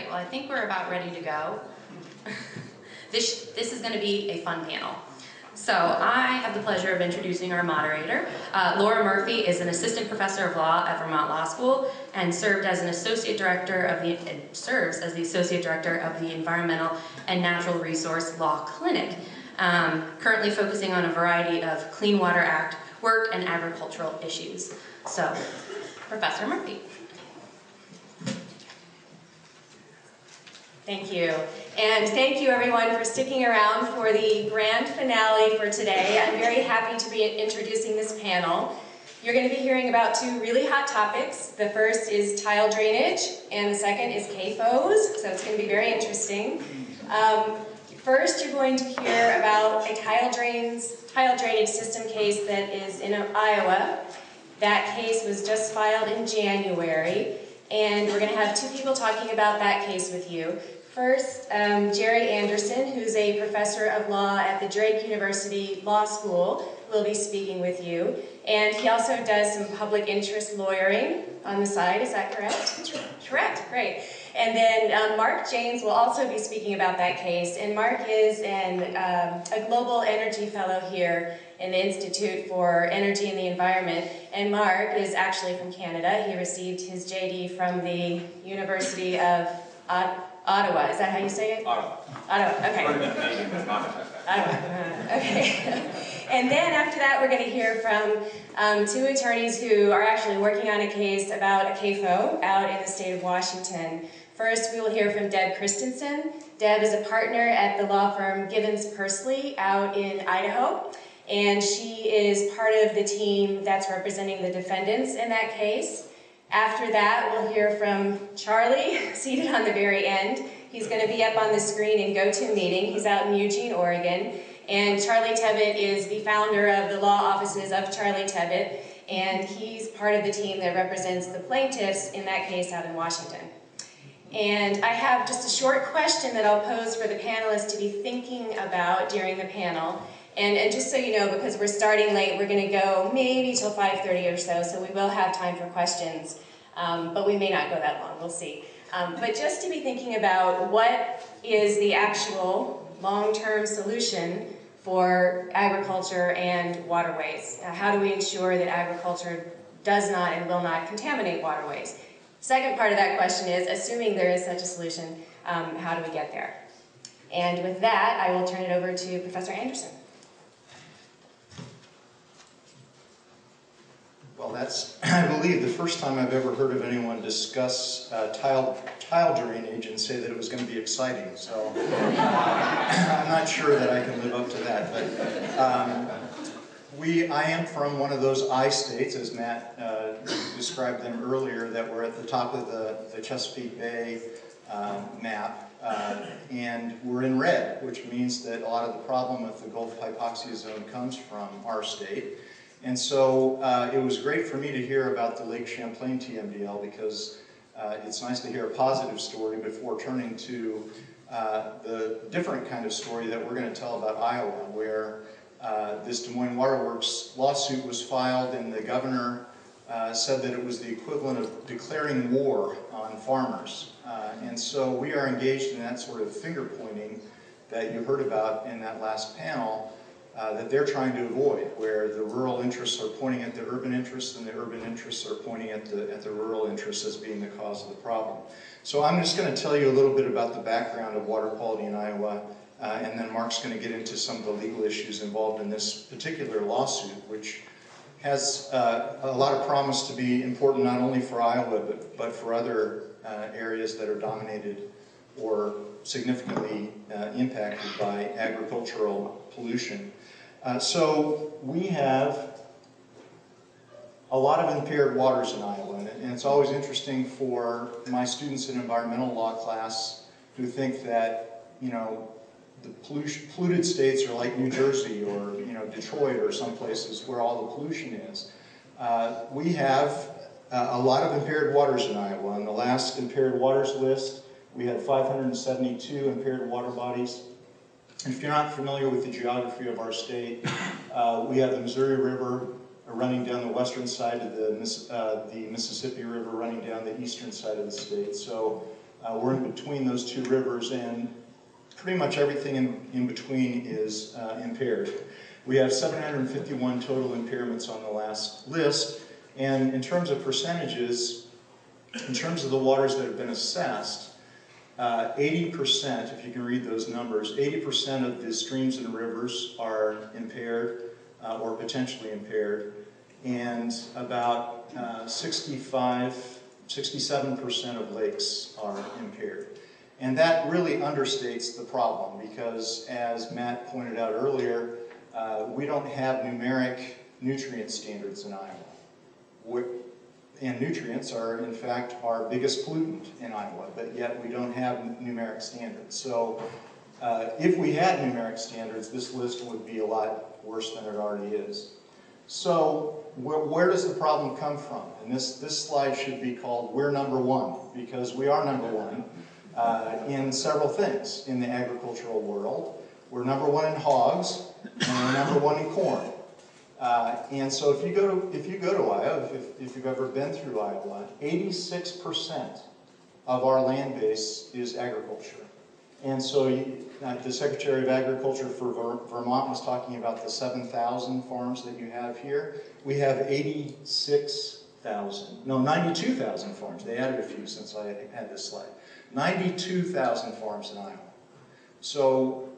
right, well, I think we're about ready to go. this, this is going to be a fun panel. So I have the pleasure of introducing our moderator. Uh, Laura Murphy is an assistant professor of law at Vermont Law School and served as an associate director of the serves as the associate director of the Environmental and Natural Resource Law Clinic. Um, currently focusing on a variety of Clean Water Act work and agricultural issues. So, Professor Murphy. Thank you. And thank you everyone for sticking around for the grand finale for today. I'm very happy to be introducing this panel. You're going to be hearing about two really hot topics. The first is tile drainage, and the second is CAFOs, so it's going to be very interesting. Um, first, you're going to hear about a tile, drains, tile drainage system case that is in Iowa. That case was just filed in January, and we're going to have two people talking about that case with you. First, um, Jerry Anderson, who's a professor of law at the Drake University Law School, will be speaking with you. And he also does some public interest lawyering on the side, is that correct? Correct, great. And then um, Mark James will also be speaking about that case. And Mark is an, um, a global energy fellow here in the Institute for Energy and the Environment. And Mark is actually from Canada. He received his JD from the University of uh, Ottawa. Is that how you say it? Ottawa. Ottawa, okay. Ottawa, okay. and then after that, we're going to hear from um, two attorneys who are actually working on a case about a CAFO out in the state of Washington. First, we will hear from Deb Kristensen. Deb is a partner at the law firm Givens Pursley out in Idaho, and she is part of the team that's representing the defendants in that case. After that, we'll hear from Charlie, seated on the very end. He's going to be up on the screen in GoToMeeting. He's out in Eugene, Oregon. And Charlie Tebbutt is the founder of the law offices of Charlie Tebbutt, and he's part of the team that represents the plaintiffs in that case out in Washington. And I have just a short question that I'll pose for the panelists to be thinking about during the panel. And, and just so you know, because we're starting late, we're going to go maybe till 5.30 or so, so we will have time for questions. Um, but we may not go that long, we'll see. Um, but just to be thinking about what is the actual long-term solution for agriculture and waterways. Uh, how do we ensure that agriculture does not and will not contaminate waterways? Second part of that question is, assuming there is such a solution, um, how do we get there? And with that, I will turn it over to Professor Anderson. Well, that's, I believe, the first time I've ever heard of anyone discuss uh, tile, tile drainage and say that it was going to be exciting. So I'm not sure that I can live up to that. But um, we, I am from one of those I states, as Matt uh, described them earlier, that were at the top of the, the Chesapeake Bay uh, map. And we're in red, which means that a lot of the problem with the Gulf hypoxia zone comes from our state. And so uh, it was great for me to hear about the Lake Champlain TMDL because uh, it's nice to hear a positive story before turning to uh, the different kind of story that we're going to tell about Iowa, where uh, this Des Moines Waterworks lawsuit was filed and the governor uh, said that it was the equivalent of declaring war on farmers. Uh, and so we are engaged in that sort of finger pointing that you heard about in that last panel uh, that they're trying to avoid, where the rural interests are pointing at the urban interests and the urban interests are pointing at the, at the rural interests as being the cause of the problem. So I'm just going to tell you a little bit about the background of water quality in Iowa, uh, and then Mark's going to get into some of the legal issues involved in this particular lawsuit, which has uh, a lot of promise to be important not only for Iowa, but, but for other uh, areas that are dominated or significantly uh, impacted by agricultural pollution. Uh, so we have a lot of impaired waters in Iowa, and it's always interesting for my students in environmental law class who think that, you know, the polluted states are like New Jersey or, you know, Detroit or some places where all the pollution is. Uh, we have uh, a lot of impaired waters in Iowa. On the last impaired waters list, we had 572 impaired water bodies. If you're not familiar with the geography of our state, uh, we have the Missouri River running down the western side of the, uh, the Mississippi River running down the eastern side of the state. So Uh, we're in between those two rivers and pretty much everything in, in between is uh, impaired. We have 751 total impairments on the last list, and in terms of percentages, in terms of the waters that have been assessed, uh, 80%, if you can read those numbers, 80% of the streams and rivers are impaired uh, or potentially impaired, and about uh, 65, 67% of lakes are impaired. And that really understates the problem because, as Matt pointed out earlier, uh, we don't have numeric nutrient standards in Iowa. We're, and nutrients are, in fact, our biggest pollutant in Iowa, but yet we don't have numeric standards. So uh, if we had numeric standards, this list would be a lot worse than it already is. So where, where does the problem come from? And this, this slide should be called We're Number One, because we are number one uh, in several things in the agricultural world. We're number one in hogs, and we're number one in corn. Uh, and so if you go to, if you go to Iowa, if, if you've ever been through Iowa, 86% of our land base is agriculture. And so you, uh, the Secretary of Agriculture for Ver Vermont was talking about the 7,000 farms that you have here. We have 86,000, no, 92,000 farms. They added a few since I had this slide. 92,000 farms in Iowa. So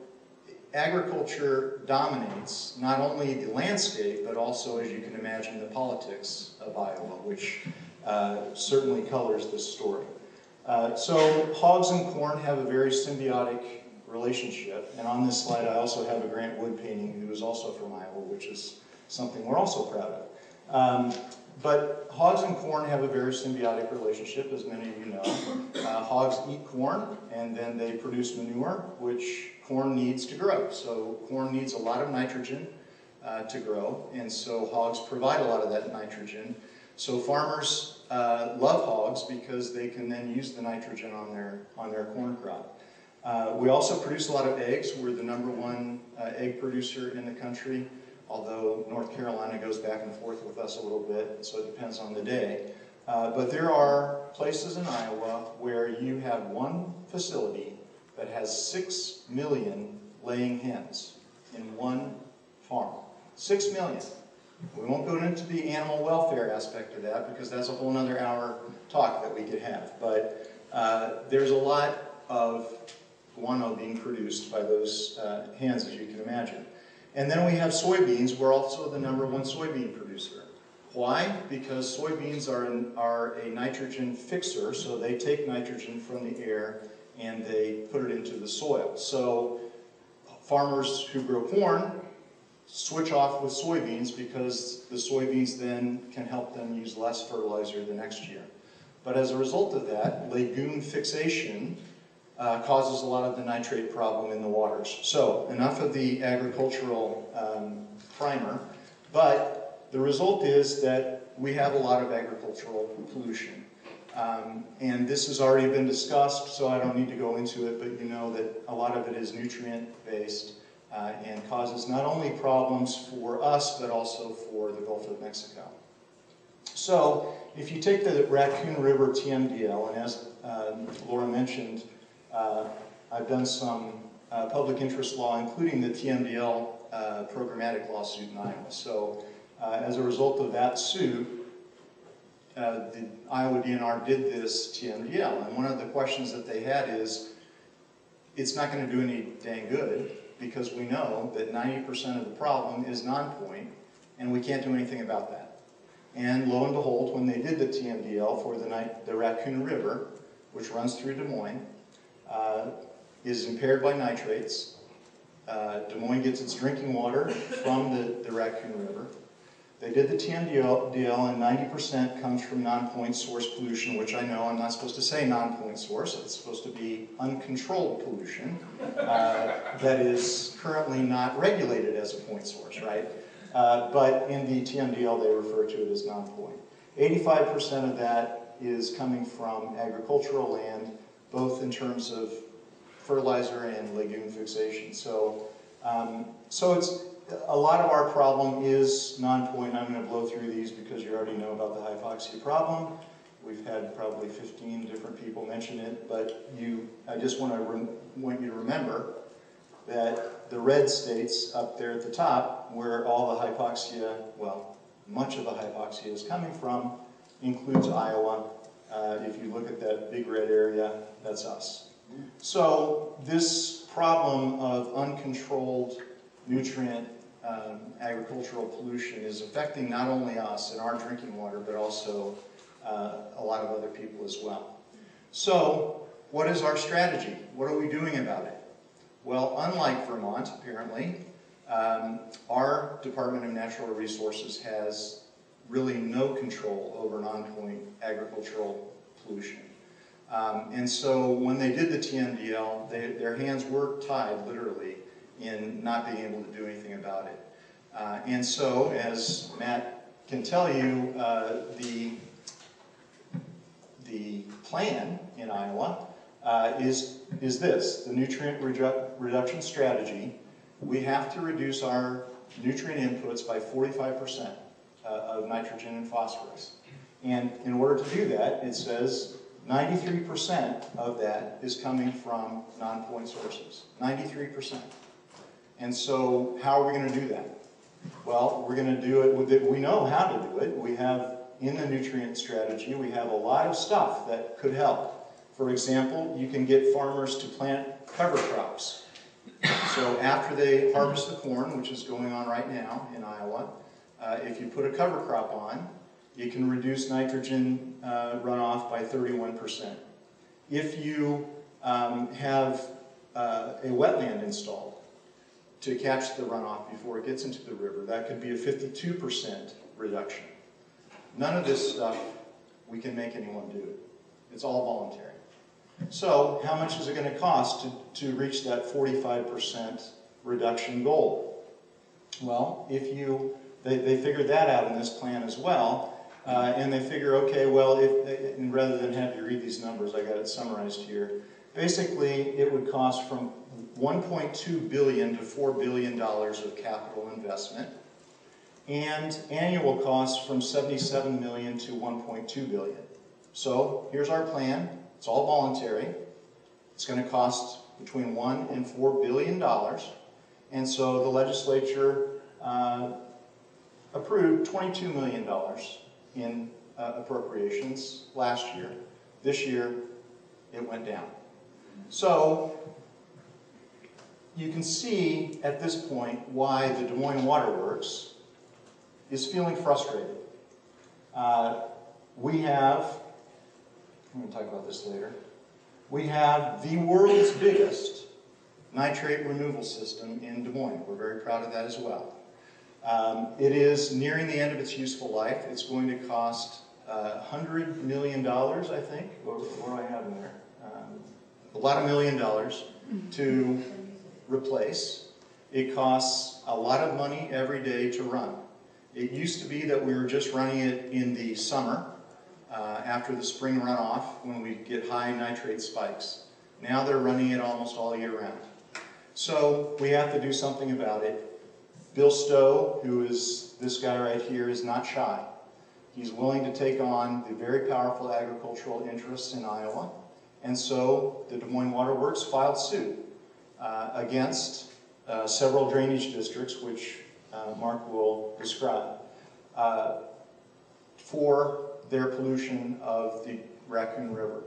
agriculture dominates not only the landscape, but also, as you can imagine, the politics of Iowa, which uh, certainly colors this story. Uh, so hogs and corn have a very symbiotic relationship, and on this slide I also have a Grant Wood painting who is also from Iowa, which is something we're also proud of. Um, but hogs and corn have a very symbiotic relationship, as many of you know. Uh, hogs eat corn, and then they produce manure, which corn needs to grow. So corn needs a lot of nitrogen uh, to grow, and so hogs provide a lot of that nitrogen. So farmers uh, love hogs because they can then use the nitrogen on their, on their corn crop. Uh, we also produce a lot of eggs. We're the number one uh, egg producer in the country, although North Carolina goes back and forth with us a little bit, so it depends on the day. Uh, but there are places in Iowa where you have one facility that has six million laying hens in one farm. Six million. We won't go into the animal welfare aspect of that because that's a whole other hour talk that we could have. But uh, there's a lot of guano being produced by those uh, hens, as you can imagine. And then we have soybeans. We're also the number one soybean producer. Why? Because soybeans are, are a nitrogen fixer, so they take nitrogen from the air and they put it into the soil. So farmers who grow corn switch off with soybeans because the soybeans then can help them use less fertilizer the next year. But as a result of that, legume fixation uh, causes a lot of the nitrate problem in the waters. So enough of the agricultural um, primer, but the result is that we have a lot of agricultural pollution. Um, and this has already been discussed, so I don't need to go into it, but you know that a lot of it is nutrient-based uh, and causes not only problems for us, but also for the Gulf of Mexico. So, if you take the Raccoon River TMDL, and as uh, Laura mentioned, I've done some uh, public interest law, including the TMDL uh, programmatic lawsuit in Iowa. So, uh, as a result of that suit, uh, the Iowa DNR did this TMDL, and one of the questions that they had is, it's not going to do any dang good because we know that 90% of the problem is non-point, and we can't do anything about that. And lo and behold, when they did the TMDL for the, night, the Raccoon River, which runs through Des Moines, uh, is impaired by nitrates. Uh, Des Moines gets its drinking water from the, the Raccoon River. They did the TMDL and 90% comes from non-point source pollution, which I know I'm not supposed to say non-point source. It's supposed to be uncontrolled pollution uh, that is currently not regulated as a point source, right? Uh, but in the TMDL, they refer to it as non-point. 85% of that is coming from agricultural land, both in terms of fertilizer and legume fixation. So, um, so it's a lot of our problem is non-point. I'm going to blow through these because you already know about the hypoxia problem. We've had probably 15 different people mention it, but you, I just want to, want you to remember that the red states up there at the top, where all the hypoxia, well, much of the hypoxia is coming from, includes Iowa. Uh, If you look at that big red area, that's us. So this problem of uncontrolled nutrient um, agricultural pollution is affecting not only us and our drinking water, but also uh, a lot of other people as well. So what is our strategy? What are we doing about it? Well, unlike Vermont, apparently, um, our Department of Natural Resources has really no control over non-point agricultural pollution. Um, and so when they did the TMDL, they, their hands were tied, literally, in not being able to do anything about it. Uh, and so, as Matt can tell you, uh, the, the plan in Iowa uh, is, is this, the nutrient redu reduction strategy. We have to reduce our nutrient inputs by 45% uh, of nitrogen and phosphorus. And in order to do that, it says 93% of that is coming from non-point sources. 93%. And so how are we going to do that? Well, we're going to do it with it. We know how to do it. We have in the nutrient strategy, we have a lot of stuff that could help. For example, you can get farmers to plant cover crops. So after they harvest the corn, which is going on right now in Iowa, uh, if you put a cover crop on, you can reduce nitrogen uh, runoff by 31%. If you um, have uh, a wetland installed to catch the runoff before it gets into the river, that could be a 52% reduction. None of this stuff we can make anyone do. It's all voluntary. So how much is it going to cost to, to reach that 45% reduction goal? Well, if you, they, they figured that out in this plan as well, uh, and they figure, okay, well, if, and rather than have you read these numbers, I got it summarized here. Basically, it would cost from 1.2 billion to 4 billion dollars of capital investment, and annual costs from 77 million to 1.2 billion. So here's our plan. It's all voluntary. It's going to cost between one and four billion dollars, and so the legislature uh, approved 22 million dollars in uh, appropriations last year. This year, it went down. So you can see at this point why the Des Moines Water Works is feeling frustrated. Uh, we have, I'm going to talk about this later, we have the world's biggest nitrate removal system in Des Moines. We're very proud of that as well. Um, it is nearing the end of its useful life. It's going to cost uh, $100 million, I think. What, what do I have in there? Um, a lot of million dollars to replace. It costs a lot of money every day to run. It used to be that we were just running it in the summer uh, after the spring runoff when we get high nitrate spikes. Now they're running it almost all year round. So we have to do something about it. Bill Stowe, who is this guy right here, is not shy. He's willing to take on the very powerful agricultural interests in Iowa. And so the Des Moines Water Works filed suit uh, against uh, several drainage districts, which uh, Mark will describe, uh, for their pollution of the Raccoon River.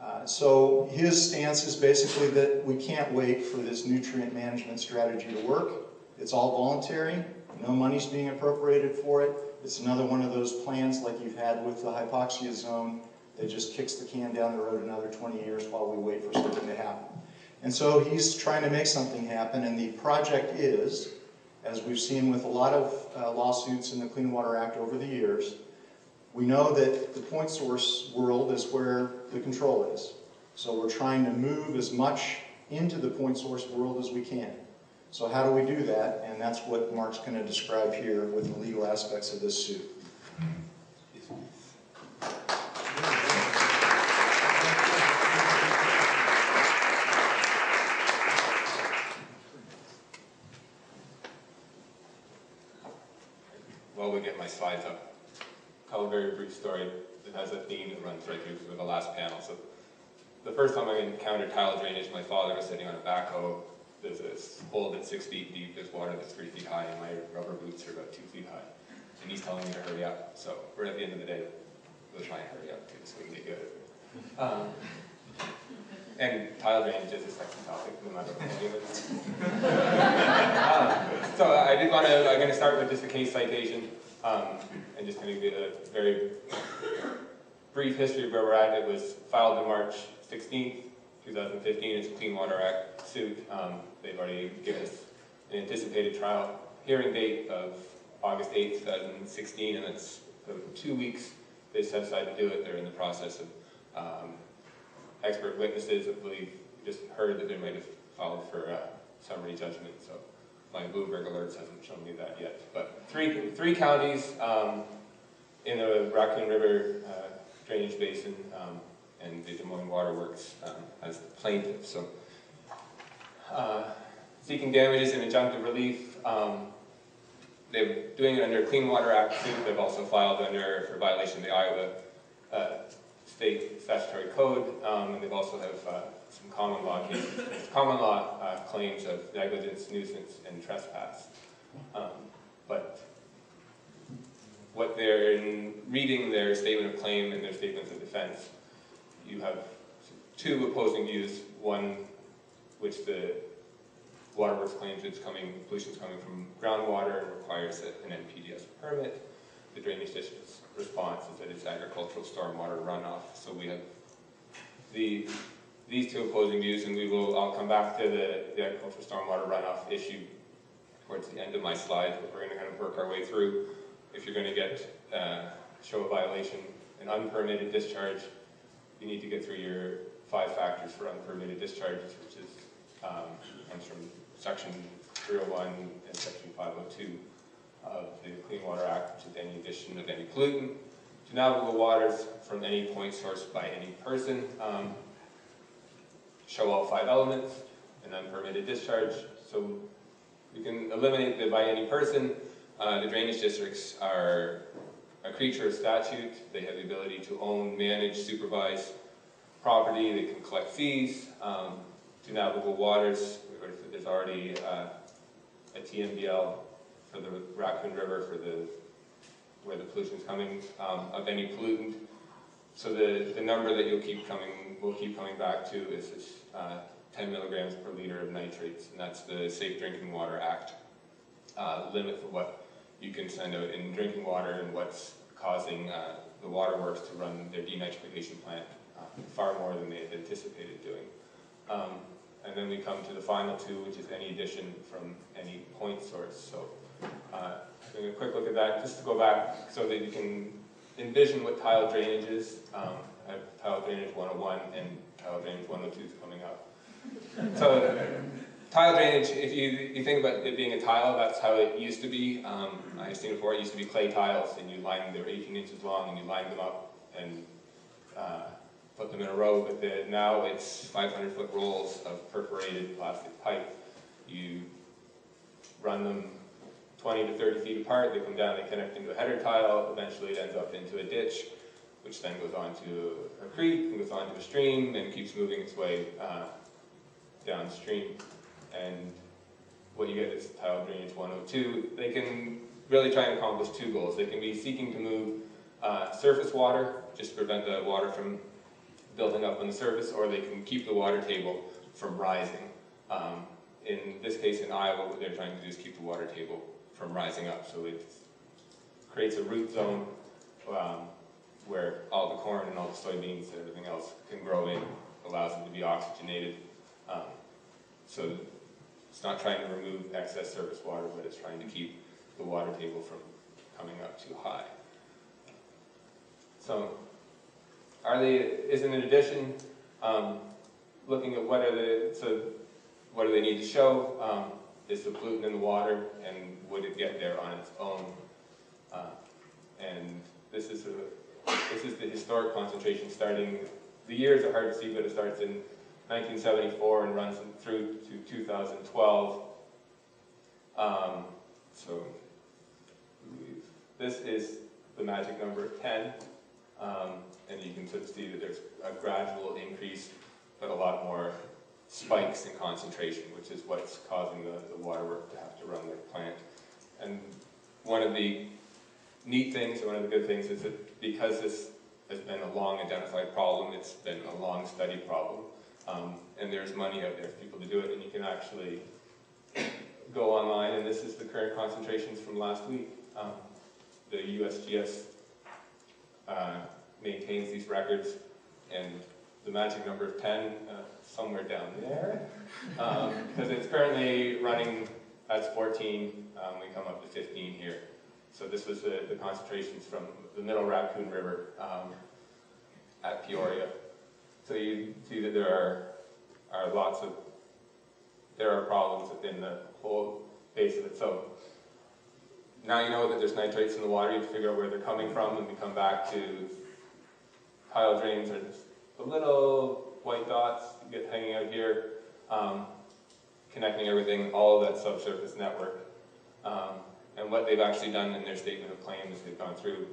Uh, so his stance is basically that we can't wait for this nutrient management strategy to work. It's all voluntary. No money's being appropriated for it. It's another one of those plans like you've had with the hypoxia zone that just kicks the can down the road another 20 years while we wait for something to happen. And so he's trying to make something happen, and the project is, as we've seen with a lot of uh, lawsuits in the Clean Water Act over the years, we know that the point source world is where the control is. So we're trying to move as much into the point source world as we can. So how do we do that? And that's what Mark's going to describe here with the legal aspects of this suit. While we get my slides up, tell a very brief story. that has a theme that runs right through the last panel. So the first time I encountered tile drainage, my father was sitting on a backhoe. There's this hole that's six feet deep, there's water that's three feet high, and my rubber boots are about two feet high. And he's telling me to hurry up. So we're at the end of the day, we'll try and hurry up too, so we can get good. Um, and tile drainage is a sexy topic, no matter what any of it. Um, So I did want to, I'm going to start with just a case citation, um, and just going to give a very brief history of where we're at. It was filed on March 16th, 2015. It's a Clean Water Act suit. Um, They've already given us an anticipated trial hearing date of August 8th, 2016, and it's two weeks they set aside to do it. They're in the process of um, expert witnesses. I believe just heard that they might have filed for uh, summary judgment, so my Bloomberg alerts hasn't shown me that yet. But three, three counties um, in the Raccoon River uh, drainage basin um, and the Des Moines Water Works um, as the plaintiff. So uh, seeking damages and injunctive relief. Um, they're doing it under Clean Water Act suit. They've also filed under for violation of the Iowa uh, state statutory code, um, and they've also have uh, some common law cases, common law uh, claims of negligence, nuisance, and trespass. Um, but what they're in reading their statement of claim and their statements of defense, you have two opposing views. One, which the Waterworks claims it's coming, pollution's coming from groundwater and requires an NPDES permit. The drainage district's response is that it's agricultural stormwater runoff. So we have the, these two opposing views, and we will, I'll come back to the, the agricultural stormwater runoff issue towards the end of my slides, but we're gonna kind of work our way through. If you're gonna get, uh, show a violation, an unpermitted discharge, you need to get through your five factors for unpermitted discharges, which is, um, comes from section 301 and section 502 of the Clean Water Act, which is any addition of any pollutant to navigable waters from any point source by any person. Um, show all five elements, an unpermitted discharge. So we can eliminate the by any person. Uh, the drainage districts are a creature of statute. They have the ability to own, manage, supervise property. They can collect fees. Um, to navigable waters, there's already uh, a TMDL for the Raccoon River for the where the pollution's coming um, of any pollutant. So the, the number that you'll keep coming, will keep coming back to is this uh, 10 milligrams per liter of nitrates, and that's the Safe Drinking Water Act uh, limit for what you can send out in drinking water and what's causing uh, the waterworks to run their denitrification plant uh, far more than they had anticipated doing. Um, and then we come to the final two, which is any addition from any point source. So uh, doing a quick look at that, just to go back so that you can envision what tile drainage is. Um, I have tile drainage 101 and tile drainage 102 is coming up. So tile drainage, if you, you think about it being a tile, that's how it used to be. Um, I've seen it before, it used to be clay tiles and you line, they were 18 inches long and you lined them up and uh, put them in a row, but now it's 500 foot rolls of perforated plastic pipe. You run them 20 to 30 feet apart, they come down, they connect into a header tile, eventually it ends up into a ditch, which then goes on to a creek, and goes on to a stream, and keeps moving its way uh, downstream. And what you get is tile drainage 102. They can really try and accomplish two goals. They can be seeking to move uh, surface water, just to prevent the water from building up on the surface, or they can keep the water table from rising. Um, in this case, in Iowa, what they're trying to do is keep the water table from rising up, so it creates a root zone um, where all the corn and all the soybeans and everything else can grow in, allows them to be oxygenated. Um, so it's not trying to remove excess surface water, but it's trying to keep the water table from coming up too high. So are they, is in addition, um, looking at what are the, so what do they need to show? Um, is the pollutant in the water and would it get there on its own? Uh, and this is, a, this is the historic concentration starting, the years are hard to see, but it starts in 1974 and runs through to 2012. Um, so this is the magic number 10. Um, and you can see that there's a gradual increase, but a lot more spikes in concentration, which is what's causing the, the to have to run their plant. And one of the neat things, and one of the good things is that because this has been a long identified problem, it's been a long study problem, um, and there's money out there for people to do it, and you can actually go online, and this is the current concentrations from last week. Um, the USGS uh, maintains these records, and the magic number of 10, uh, somewhere down there, because it's currently running at 14, um, we come up to 15 here. So this was the, the concentrations from the Middle Raccoon River um, at Panora. So you see that there are, are lots of, there are problems within the whole base of it. So now you know that there's nitrates in the water, you have to figure out where they're coming from, and we come back to tile drains are just the little white dots you get hanging out here, um, connecting everything, all of that subsurface network. Um, and what they've actually done in their statement of claim is they've gone through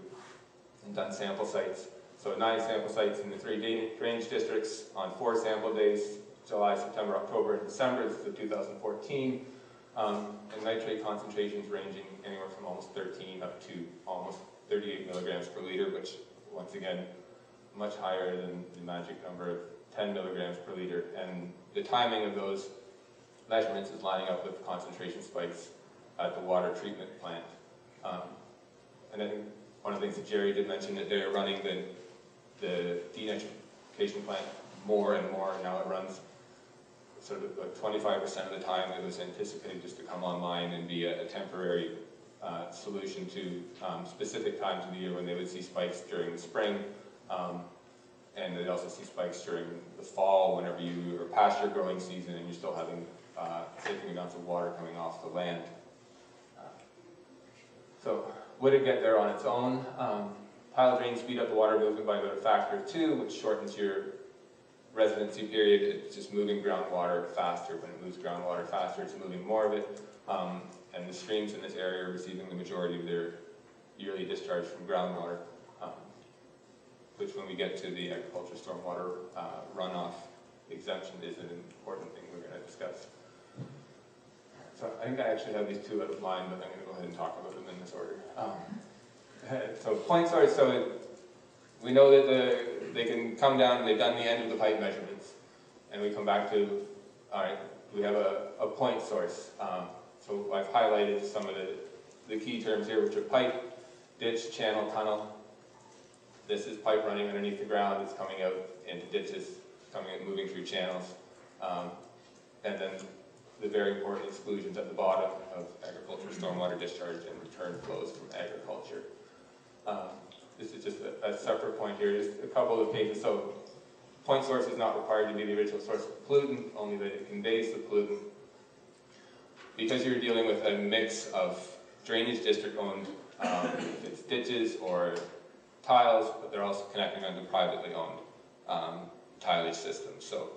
and done sample sites. So nine sample sites in the three drain- drainage districts on four sample days, July, September, October, and December, this is of 2014. Um, and nitrate concentrations ranging anywhere from almost 13 up to almost 38 milligrams per liter, which once again, much higher than the magic number of 10 milligrams per liter. And the timing of those measurements is lining up with concentration spikes at the water treatment plant. Um, and I think one of the things that Jerry did mention that they're running the, the denitrification plant more and more. Now it runs sort of like 25% of the time it was anticipated just to come online and be a, a temporary uh, solution to um, specific times of the year when they would see spikes during the spring. Um, and they'd also see spikes during the fall whenever you are past your growing season and you're still having uh, significant amounts of water coming off the land. Uh, so would it get there on its own? Um, tile drains speed up the water movement by about a factor of two, which shortens your residency period. It's just moving groundwater faster. When it moves groundwater faster, it's moving more of it. Um, and the streams in this area are receiving the majority of their yearly discharge from groundwater, um, which when we get to the agriculture stormwater uh, runoff exemption is an important thing we're going to discuss. So I think I actually have these two out of line, but I'm going to go ahead and talk about them in this order. Um, so point source, so it, we know that the, they can come down, they've done the end of the pipe measurements, and we come back to, all right, we have a, a point source. Um, so I've highlighted some of the, the key terms here, which are pipe, ditch, channel, tunnel. This is pipe running underneath the ground, it's coming out into ditches, coming and moving through channels. Um, and then the very important exclusions at the bottom of agriculture, stormwater discharge, and return flows from agriculture. Um, this is just a, a separate point here, just a couple of pages. So point source is not required to be the original source of pollutant, only that it conveys the pollutant. Because you're dealing with a mix of drainage district owned, um, if it's ditches or tiles, but they're also connecting onto privately owned um, tileage systems. So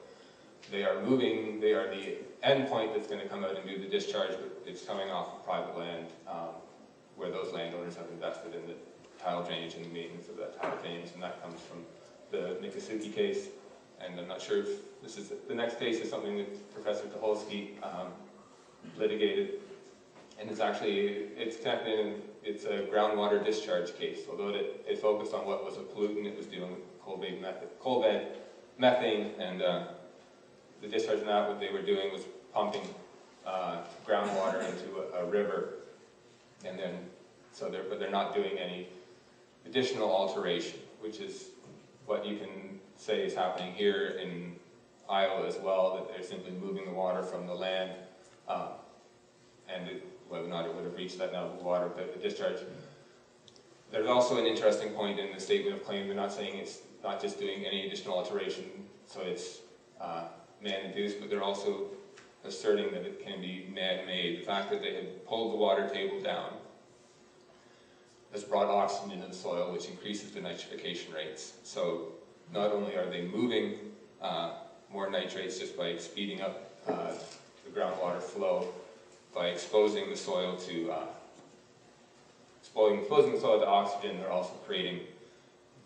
they are moving, they are the endpoint that's going to come out and do the discharge, but it's coming off of private land um, where those landowners have invested in the tile drainage and the maintenance of that tile drainage, and that comes from the Miccosukee case. And I'm not sure if this is, the next case is something that Professor Tuholske um, litigated, and it's actually, it's connected in, it's a groundwater discharge case, although it, it focused on what was a pollutant, it was dealing with coal bed, methane, coal bed methane, and uh, the discharge in that, what they were doing was pumping uh, groundwater into a, a river, and then, so they're, but they're not doing any additional alteration, which is what you can say is happening here in Iowa as well, that they're simply moving the water from the land, um, and it, whether or not it would have reached that level of water, but the discharge. There's also an interesting point in the statement of claim, they're not saying it's not just doing any additional alteration, so it's uh, man-induced, but they're also asserting that it can be man-made. The fact that they had pulled the water table down has brought oxygen into the soil, which increases the nitrification rates. So not only are they moving uh, more nitrates just by speeding up uh, the groundwater flow, by exposing the soil to uh, exposing, exposing the soil to oxygen, they're also creating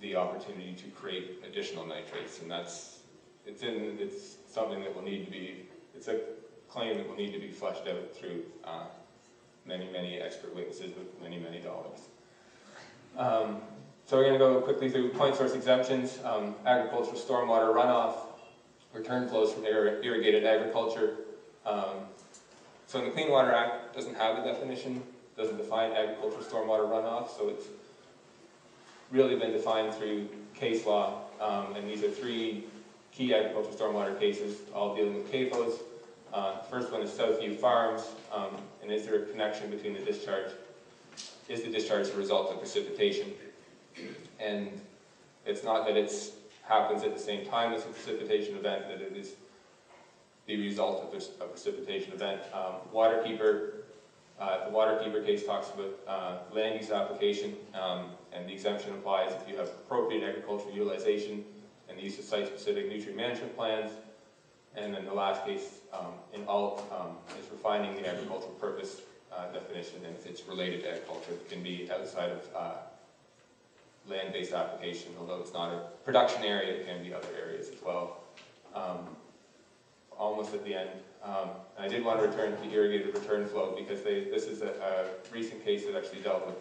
the opportunity to create additional nitrates, and that's, it's in, it's something that will need to be, it's a claim that will need to be fleshed out through, uh, many, many expert witnesses with many, many dollars. Um, so we're gonna go quickly through point source exemptions, um, agricultural stormwater runoff, return flows from ir- irrigated agriculture. Um, so the Clean Water Act doesn't have a definition, doesn't define agricultural stormwater runoff, so it's really been defined through case law, um, and these are three key agricultural stormwater cases, all dealing with CAFOs. Uh, first one is Southview Farms, um, and is there a connection between the discharge? Is the discharge a result of precipitation? And it's not that it happens at the same time as a precipitation event, that it is the result of a precipitation event. Um, Waterkeeper, uh, the Waterkeeper case talks about uh, land use application, um, and the exemption applies if you have appropriate agricultural utilization and the use of site-specific nutrient management plans. And then the last case um, in alt um, is refining the agricultural purpose definition, and if it's related to agriculture, it can be outside of uh, land-based application, although it's not a production area, it can be other areas as well. Um, Almost at the end, um, I did want to return to irrigated return flow, because they, this is a, a recent case that actually dealt with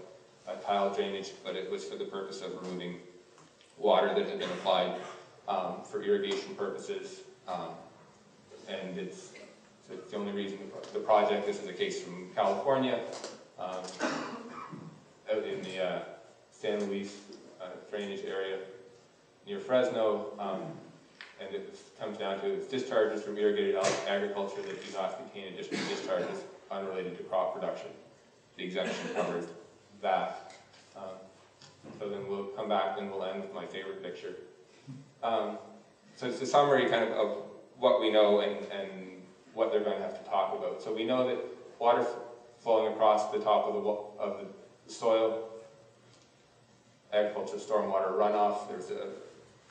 uh, tile drainage, but it was for the purpose of removing water that had been applied um, for irrigation purposes. Um, And it's, it's the only reason, the pro- the project, this is a case from California, um, out in the uh, San Luis uh, drainage area near Fresno, um, and it comes down to discharges from irrigated agriculture that do not contain additional discharges unrelated to crop production. The exemption covers that. Um, So then we'll come back and we'll end with my favorite picture. Um, So it's a summary kind of of what we know and, and what they're going to have to talk about. So we know that water flowing across the top of the, of the soil agriculture stormwater runoff. There's a,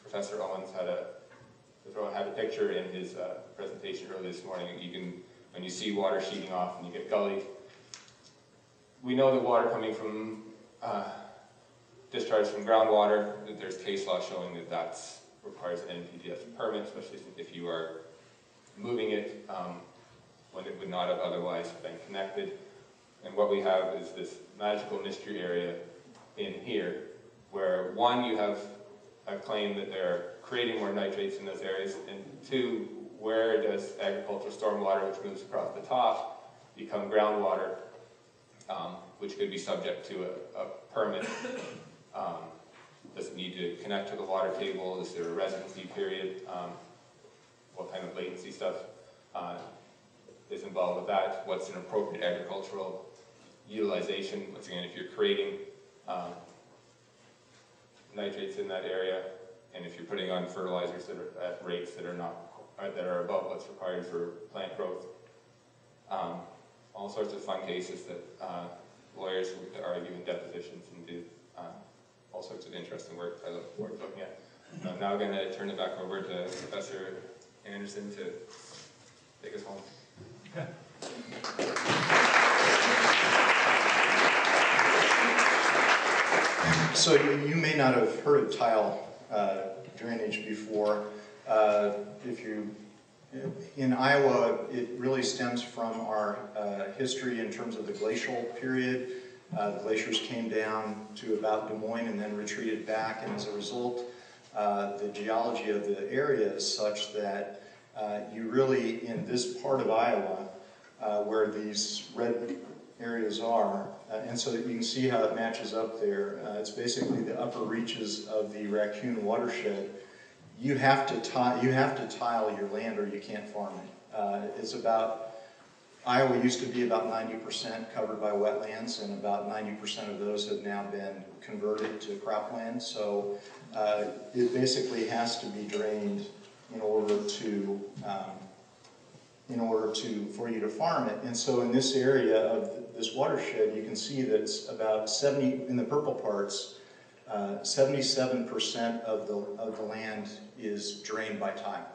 Professor Owens had a, had a picture in his uh, presentation earlier this morning. You can, when you see water sheeting off and you get gully, we know that water coming from, uh, discharge from groundwater, there's case law showing that that requires an NPDES permit, especially if you are moving it, um, when it would not have otherwise been connected. And what we have is this magical mystery area in here, where one, you have a claim that they're creating more nitrates in those areas, and two, where does agricultural stormwater, which moves across the top, become groundwater, um, which could be subject to a, a permit? Um, does it need to connect to the water table? Is there a residency period? Um, what kind of latency stuff uh, is involved with that? What's an appropriate agricultural utilization? Once again, if you're creating um, nitrates in that area, and if you're putting on fertilizers that are at rates that are not, uh, that are above what's required for plant growth. Um, all sorts of fun cases that uh, lawyers would argue in depositions and do uh, all sorts of interesting work I look forward to looking at. I'm now going to turn it back over to Professor Anderson to take us home. So you you may not have heard of tile uh, drainage before. Uh, If you, in Iowa, it really stems from our uh, history in terms of the glacial period. Uh, The glaciers came down to about Des Moines and then retreated back, and as a result, uh, the geology of the area is such that uh, you really, in this part of Iowa, uh, where these red areas are, uh, and so that you can see how it matches up there. Uh, It's basically the upper reaches of the Raccoon watershed. You have to tile, you have to tile your land or you can't farm it. It's about, Iowa used to be about ninety percent covered by wetlands, and about ninety percent of those have now been converted to cropland. So uh, it basically has to be drained in order to, um, in order to, for you to farm it. And so in this area of this watershed, you can see that it's about 70, in the purple parts, uh, 77% of the, of the land is drained by tile.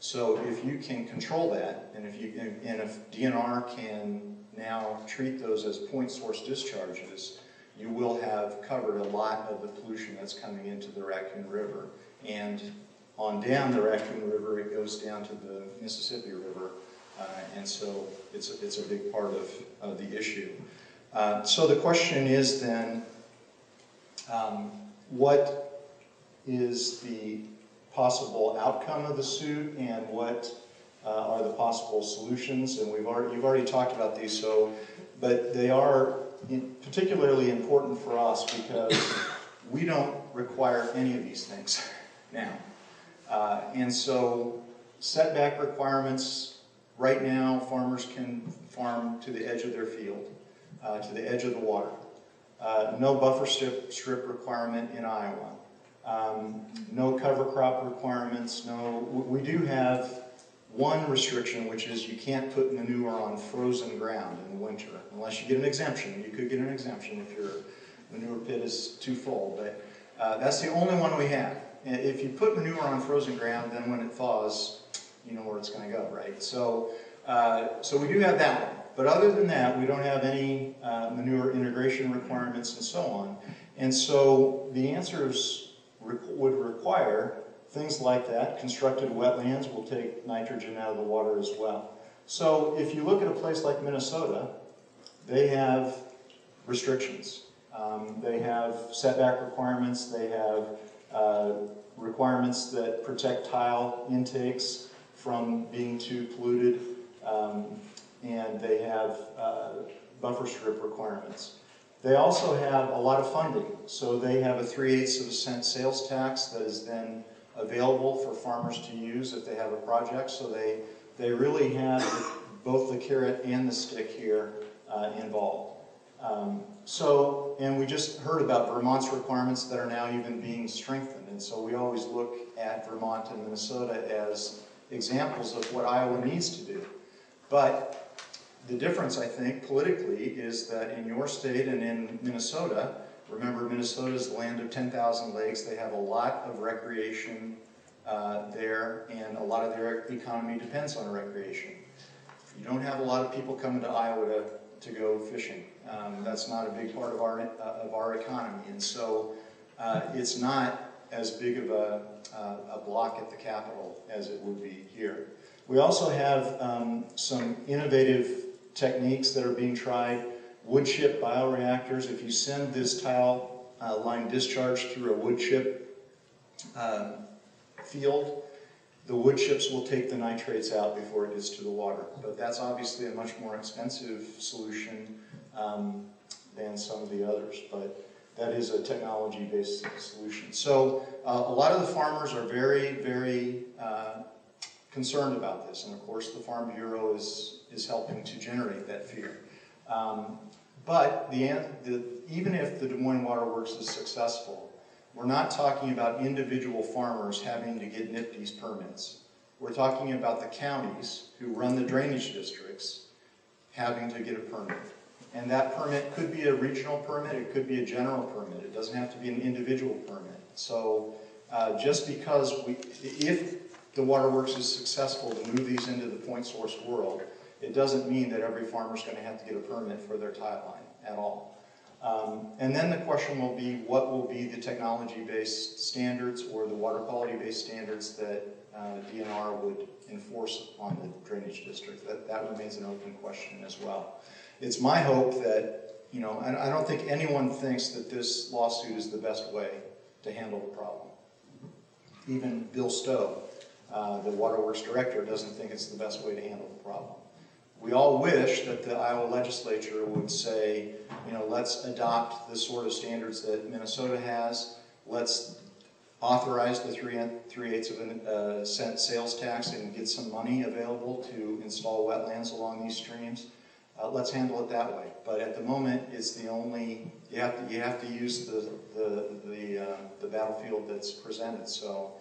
So if you can control that, and if you, and if DNR can now treat those as point source discharges, you will have covered a lot of the pollution that's coming into the Raccoon River. And on down the Raccoon River, it goes down to the Mississippi River. Uh, and so it's, a- it's a big part of, of the issue. Uh, so the question is then, um, what is the possible outcome of the suit and what uh, are the possible solutions? And we've already, you've already talked about these, so, but they are in- particularly important for us because we don't require any of these things now. Uh, And so setback requirements, right now, farmers can farm to the edge of their field, uh, to the edge of the water. Uh, No buffer strip, strip requirement in Iowa. Um, No cover crop requirements, no, we do have one restriction, which is you can't put manure on frozen ground in the winter, unless you get an exemption. You could get an exemption if your manure pit is too full, but uh, that's the only one we have. If you put manure on frozen ground, then when it thaws, you know where it's gonna go, right? So, uh, so we do have that one. But other than that, we don't have any uh, manure integration requirements and so on. And so the answer re- would require things like that. Constructed wetlands will take nitrogen out of the water as well. So if you look at a place like Minnesota, they have restrictions. Um, They have setback requirements, they have uh, requirements that protect tile intakes from being too polluted, um, and they have uh, buffer strip requirements. They also have a lot of funding, so they have a 3 eighths of a cent sales tax that is then available for farmers to use if they have a project, so they, they really have both the carrot and the stick here uh, involved. Um, So, and we just heard about Vermont's requirements that are now even being strengthened, and so we always look at Vermont and Minnesota as examples of what Iowa needs to do. But the difference, I think, politically, is that in your state and in Minnesota, remember Minnesota is the land of 10,000 lakes, they have a lot of recreation uh, there, and a lot of their economy depends on recreation. You don't have a lot of people coming to Iowa to, to go fishing. Um, that's not a big part of our, uh, of our economy, and so uh, it's not as big of a, uh, a block at the capital as it would be here. We also have um, some innovative techniques that are being tried. Wood chip bioreactors, if you send this tile uh, line discharge through a wood chip um, field, the wood chips will take the nitrates out before it gets to the water. But that's obviously a much more expensive solution um, than some of the others. But that is a technology-based solution. So uh, a lot of the farmers are very, very uh, concerned about this. And of course, the Farm Bureau is, is helping to generate that fear. Um, but the, the, even if the Des Moines Water Works is successful, we're not talking about individual farmers having to get NPDES permits. We're talking about the counties who run the drainage districts having to get a permit. And that permit could be a regional permit, it could be a general permit, it doesn't have to be an individual permit. So uh, just because we, if the waterworks is successful to move these into the point source world, it doesn't mean that every farmer's gonna have to get a permit for their tile line at all. Um, And then the question will be, what will be the technology-based standards or the water quality-based standards that uh, DNR would enforce on the drainage district? That, that remains an open question as well. It's my hope that, you know, I don't think anyone thinks that this lawsuit is the best way to handle the problem. Even Bill Stowe, uh, the waterworks director, doesn't think it's the best way to handle the problem. We all wish that the Iowa legislature would say, you know, let's adopt the sort of standards that Minnesota has. Let's authorize the three, three eighths of a uh, cent sales tax and get some money available to install wetlands along these streams. Uh, let's handle it that way. But at the moment, it's the only, you have to, you have to use the, the, the, uh, the battlefield that's presented. So,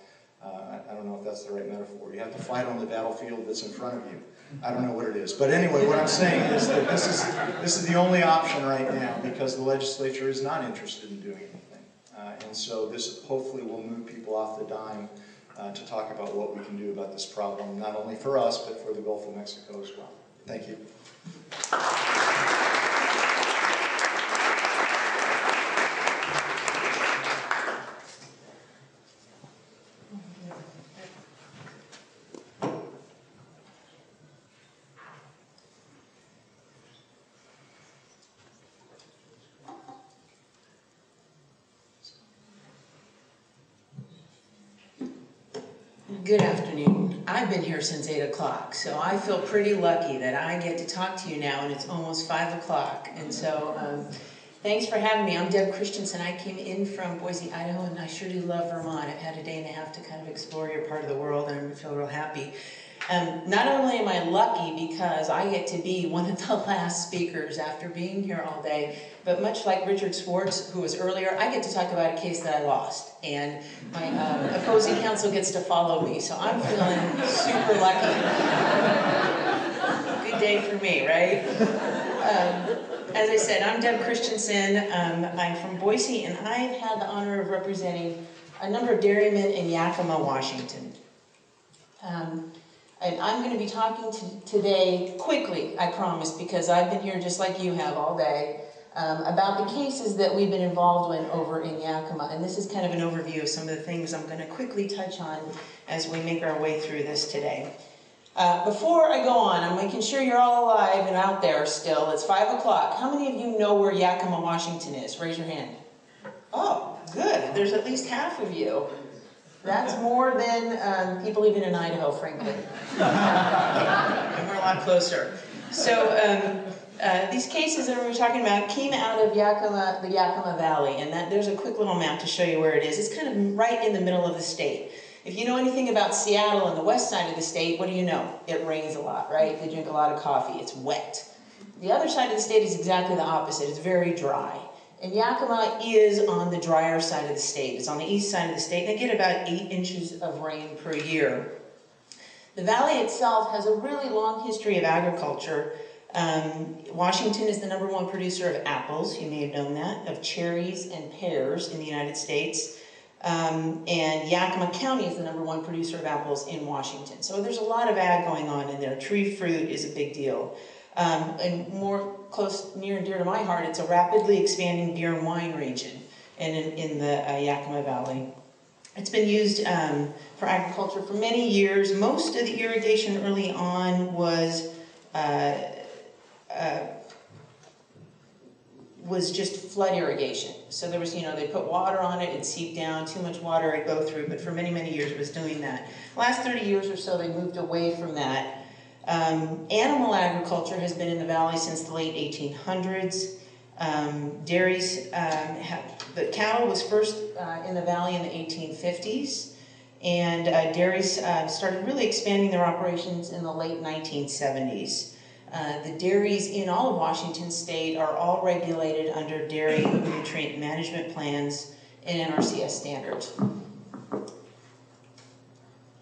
uh, I, don't know if that's the right metaphor. You have to fight on the battlefield that's in front of you. I don't know what it is. But anyway, what I'm saying is that this is, this is the only option right now because the legislature is not interested in doing anything. Uh, and so this hopefully will move people off the dime uh, to talk about what we can do about this problem, not only for us, but for the Gulf of Mexico as well. Thank you. Good afternoon. I've been here since eight o'clock, so I feel pretty lucky that I get to talk to you now and it's almost five o'clock. And so, um, thanks for having me. I'm Deb Kristensen. I came in from Boise, Idaho, and I sure do love Vermont. I've had a day and a half to kind of explore your part of the world and I feel real happy. Um, not only am I lucky because I get to be one of the last speakers after being here all day, but much like Richard Swartz, who was earlier, I get to talk about a case that I lost. And my um, opposing counsel gets to follow me, so I'm feeling super lucky. Good day for me, right? Um, as I said, I'm Deb Kristensen. Um, I'm from Boise, and I've had the honor of representing a number of dairymen in Yakima, Washington. Um, and I'm going to be talking to, today quickly, I promise, because I've been here just like you have all day, um, about the cases that we've been involved in over in Yakima. And this is kind of an overview of some of the things I'm going to quickly touch on as we make our way through this today. Uh, before I go on, I'm making sure you're all alive and out there still. It's 5 o'clock. How many of you know where Yakima, Washington is? Raise your hand. Oh, good. There's at least half of you. That's more than um, people even in Idaho, frankly. we're a lot closer. So um, uh, these cases that we're talking about came out of Yakima, the Yakima Valley, and that, there's a quick little map to show you where it is. It's kind of right in the middle of the state. If you know anything about Seattle and the west side of the state, what do you know? It rains a lot, right? They drink a lot of coffee. It's wet. The other side of the state is exactly the opposite. It's very dry. And Yakima is on the drier side of the state. It's on the east side of the state. They get about eight inches of rain per year. The valley itself has a really long history of agriculture. Um, Washington is the number one producer of apples, you may have known that, of cherries and pears in the United States. Um, and Yakima County is the number one producer of apples in Washington. So there's a lot of ag going on in there. Tree fruit is a big deal. Um, and more close, near and dear to my heart, it's a rapidly expanding beer and wine region in, in, the uh, Yakima Valley. It's been used um, for agriculture for many years. Most of the irrigation early on was uh, uh, was just flood irrigation. So there was, you know, they put water on it, it'd seep down, too much water it'd go through, but for many, many years it was doing that. Last 30 years or so, they moved away from that. Um, animal agriculture has been in the valley since the late 1800s. Um, dairies, um, have, the cattle was first uh, in the valley in the 1850s, and uh, dairies uh, started really expanding their operations in the late 1970s. Uh, the dairies in all of Washington state are all regulated under dairy nutrient management plans and NRCS standards.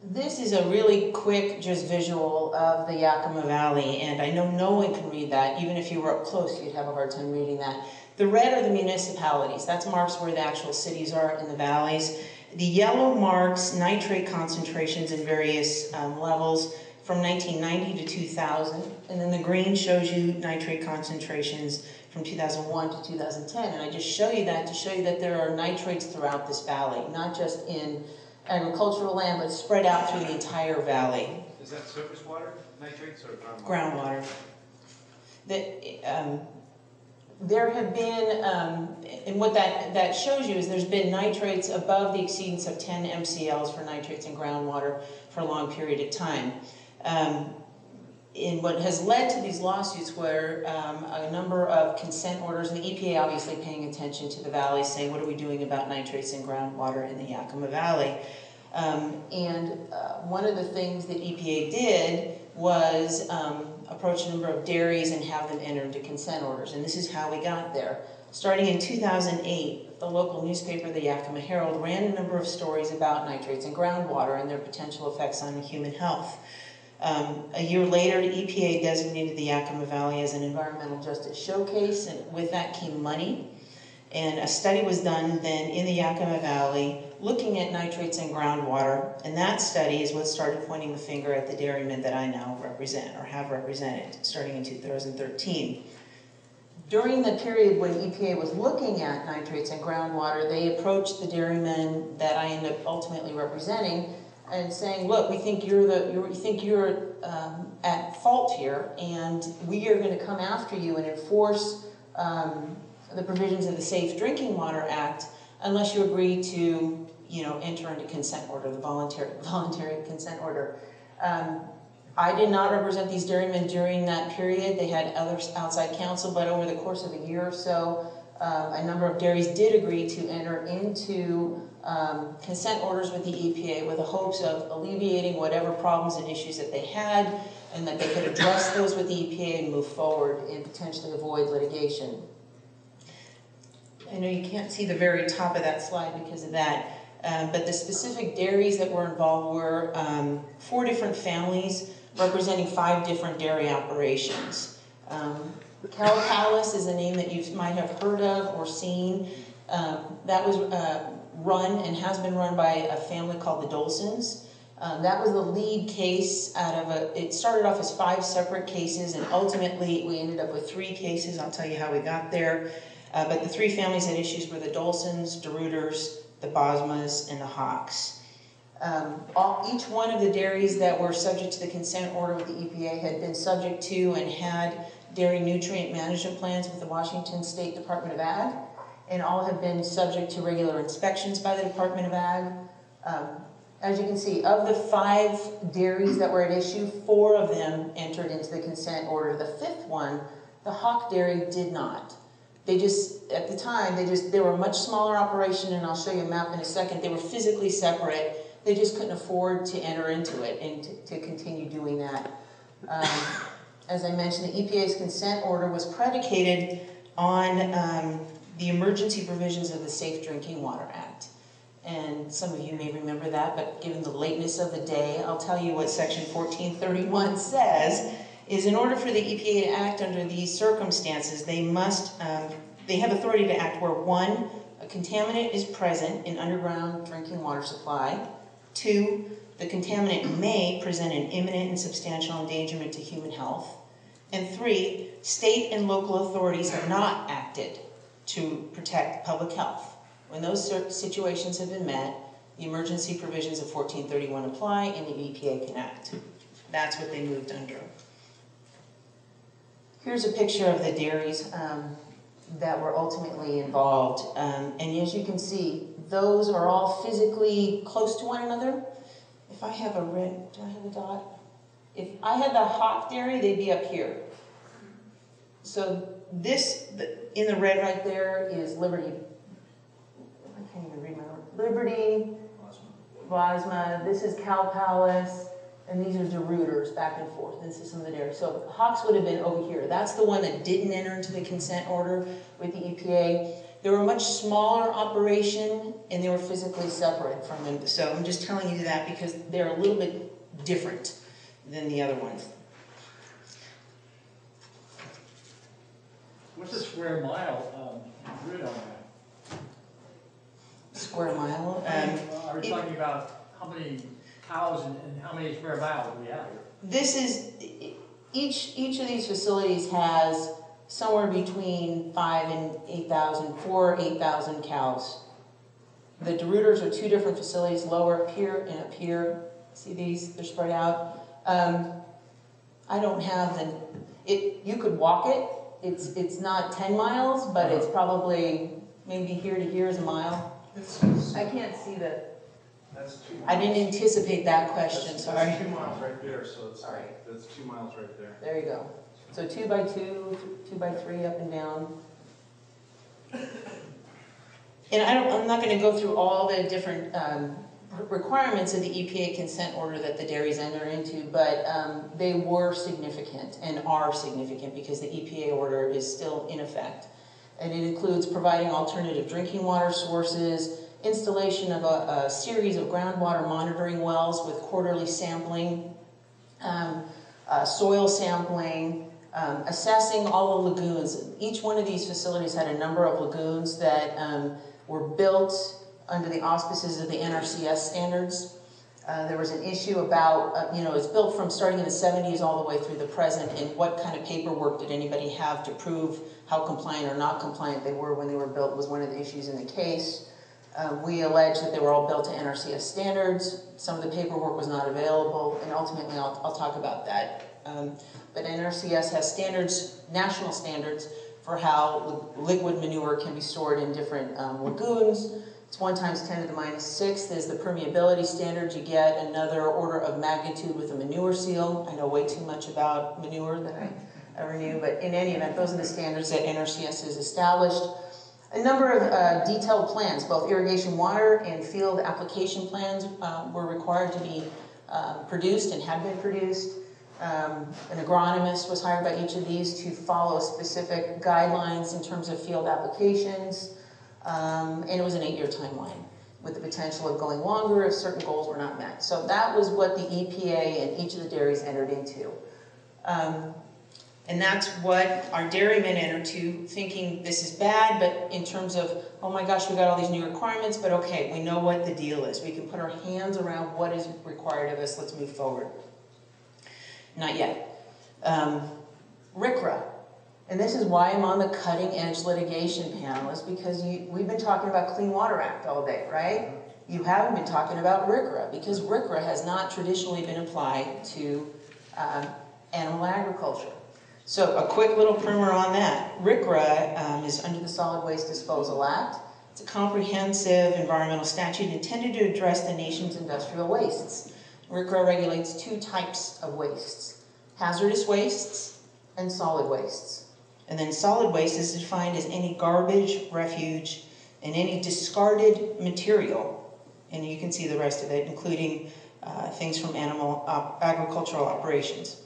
This is a really quick just visual of the Yakima Valley and I know no one can read that. Even if you were up close you'd have a hard time reading that. The red are the municipalities. That's marks where the actual cities are in the valleys. The yellow marks nitrate concentrations in various um, levels from 1990 to 2000, and then the green shows you nitrate concentrations from 2001 to 2010. And I just show you that to show you that there are nitrates throughout this valley, not just in agricultural land, but spread out through the entire valley. Is that surface water nitrates or groundwater? Groundwater. That, um, there have been, um, and what that, that shows you is there's been nitrates above the exceedance of 10 MCLs for nitrates in groundwater for a long period of time. Um, in what has led to these lawsuits where um, a number of consent orders, and the EPA obviously paying attention to the valley, saying what are we doing about nitrates in groundwater in the Yakima Valley. Um, and uh, one of the things that EPA did was um, approach a number of dairies and have them enter into consent orders. And this is how we got there. Starting in 2008, the local newspaper, the Yakima Herald, ran a number of stories about nitrates in groundwater and their potential effects on human health. Um, a year later, the EPA designated the Yakima Valley as an environmental justice showcase, and with that came money. And a study was done then in the Yakima Valley looking at nitrates in groundwater, and that study is what started pointing the finger at the dairymen that I now represent or have represented, starting in 2013. During the period when EPA was looking at nitrates in groundwater, they approached the dairymen that I end up ultimately representing and saying, look, we think you're the, we think you're um, at fault here, and we are going to come after you and enforce um, the provisions of the Safe Drinking Water Act unless you agree to you know, enter into consent order, the voluntary, voluntary consent order. Um, I did not represent these dairymen during that period. They had other outside counsel, but over the course of a year or so, um, a number of dairies did agree to enter into um, consent orders with the EPA with the hopes of alleviating whatever problems and issues that they had, and that they could address those with the EPA and move forward and potentially avoid litigation. I know you can't see the very top of that slide because of that, um, but the specific dairies that were involved were um, four different families representing five different dairy operations. Um, Cow Palace is a name that you might have heard of or seen. Um, that was uh, run and has been run by a family called the Dolsens. Um, that was the lead case out of a, it started off as five separate cases and ultimately we ended up with three cases. I'll tell you how we got there. Uh, but the three families at issues were the Dolsens, DeRuyters, the Bosmas, and the Hawks. Um, all, each one of the dairies that were subject to the consent order with the EPA had been subject to and had dairy nutrient management plans with the Washington State Department of Ag, and all have been subject to regular inspections by the Department of Ag. Um, as you can see, of the five dairies that were at issue, four of them entered into the consent order. The fifth one, the Hawk Dairy, did not. They just, at the time, they just, they were a much smaller operation, and I'll show you a map in a second. They were physically separate. They just couldn't afford to enter into it and to, to continue doing that. Um, as I mentioned, the EPA's consent order was predicated on um, the emergency provisions of the Safe Drinking Water Act. And some of you may remember that, but given the lateness of the day, I'll tell you what section 1431 says, is in order for the EPA to act under these circumstances, they must, um, they have authority to act where one, a contaminant is present in underground drinking water supply, two, the contaminant may present an imminent and substantial endangerment to human health, and three, state and local authorities have not acted to protect public health. When those situations have been met, the emergency provisions of 1431 apply and the EPA can act. That's what they moved under. Here's a picture of the dairies um, that were ultimately involved. Um, and as you can see, those are all physically close to one another. If I have a red, do I have a dot? If I had the hot dairy, they'd be up here. So this, in the red right there, is Liberty. I can't even read my. Liberty, Bosma. This is Cow Palace, and these are DeRuyters, back and forth. This is some of the dairy. So Hawks would have been over here. That's the one that didn't enter into the consent order with the EPA. They were a much smaller operation, and they were physically separate from them. So I'm just telling you that because they're a little bit different than the other ones. What's the square mile um, grid on that? Square mile. I um, are we talking about how many cows and, and how many square miles do we have here? this is each each of these facilities has somewhere between five and eight thousand, four or eight thousand cows. The DeRuyters are two different facilities, lower up here and up here. See these? They're spread out. Um, I don't have the. It you could walk it. It's it's not ten miles, but it's probably maybe here to here is a mile. I can't see that. That's two miles. I didn't anticipate that question. That's- Sorry. That's two miles right there, so it's, Sorry. that's two miles right there. There you go. So two by two, two by three, up and down. And I don't, I'm not gonna go through all the different, um, requirements of the EPA consent order that the dairies enter into, but, um, they were significant and are significant because the EPA order is still in effect. And it includes providing alternative drinking water sources, installation of a, a series of groundwater monitoring wells with quarterly sampling, um, uh, soil sampling, um, assessing all the lagoons. Each one of these facilities had a number of lagoons that um, were built under the auspices of the NRCS standards. Uh, there was an issue about, uh, you know, it's built from starting in the 70s all the way through the present, and what kind of paperwork did anybody have to prove how compliant or not compliant they were when they were built was one of the issues in the case. Um, we allege that they were all built to NRCS standards. Some of the paperwork was not available, and ultimately I'll, I'll talk about that. Um, but NRCS has standards, national standards, for how li- liquid manure can be stored in different um, lagoons. It's one times ten to the minus sixth is the permeability standard. You get another order of magnitude with a manure seal. I know way too much about manure that I ever knew, but in any event, those are the standards that NRCS has established. A number of uh, detailed plans, both irrigation water and field application plans uh, were required to be uh, produced and had been produced. Um, An agronomist was hired by each of these to follow specific guidelines in terms of field applications. Um, And it was an eight-year timeline with the potential of going longer if certain goals were not met. So that was what the EPA and each of the dairies entered into. Um, and that's what our dairymen entered to, thinking this is bad, but in terms of, oh my gosh, we got all these new requirements, but okay, we know what the deal is. We can put our hands around what is required of us, let's move forward. Not yet. Um, and this is why I'm on the cutting edge litigation panel, is because you, we've been talking about Clean Water Act all day, right? You haven't been talking about RCRA, because RCRA has not traditionally been applied to um, animal agriculture. So a quick little primer on that. RCRA um, is under the Solid Waste Disposal Act. It's a comprehensive environmental statute intended to address the nation's industrial wastes. RCRA regulates two types of wastes, hazardous wastes and solid wastes. And then solid waste is defined as any garbage, refuge, and any discarded material. And you can see the rest of it, including uh, things from animal op- agricultural operations.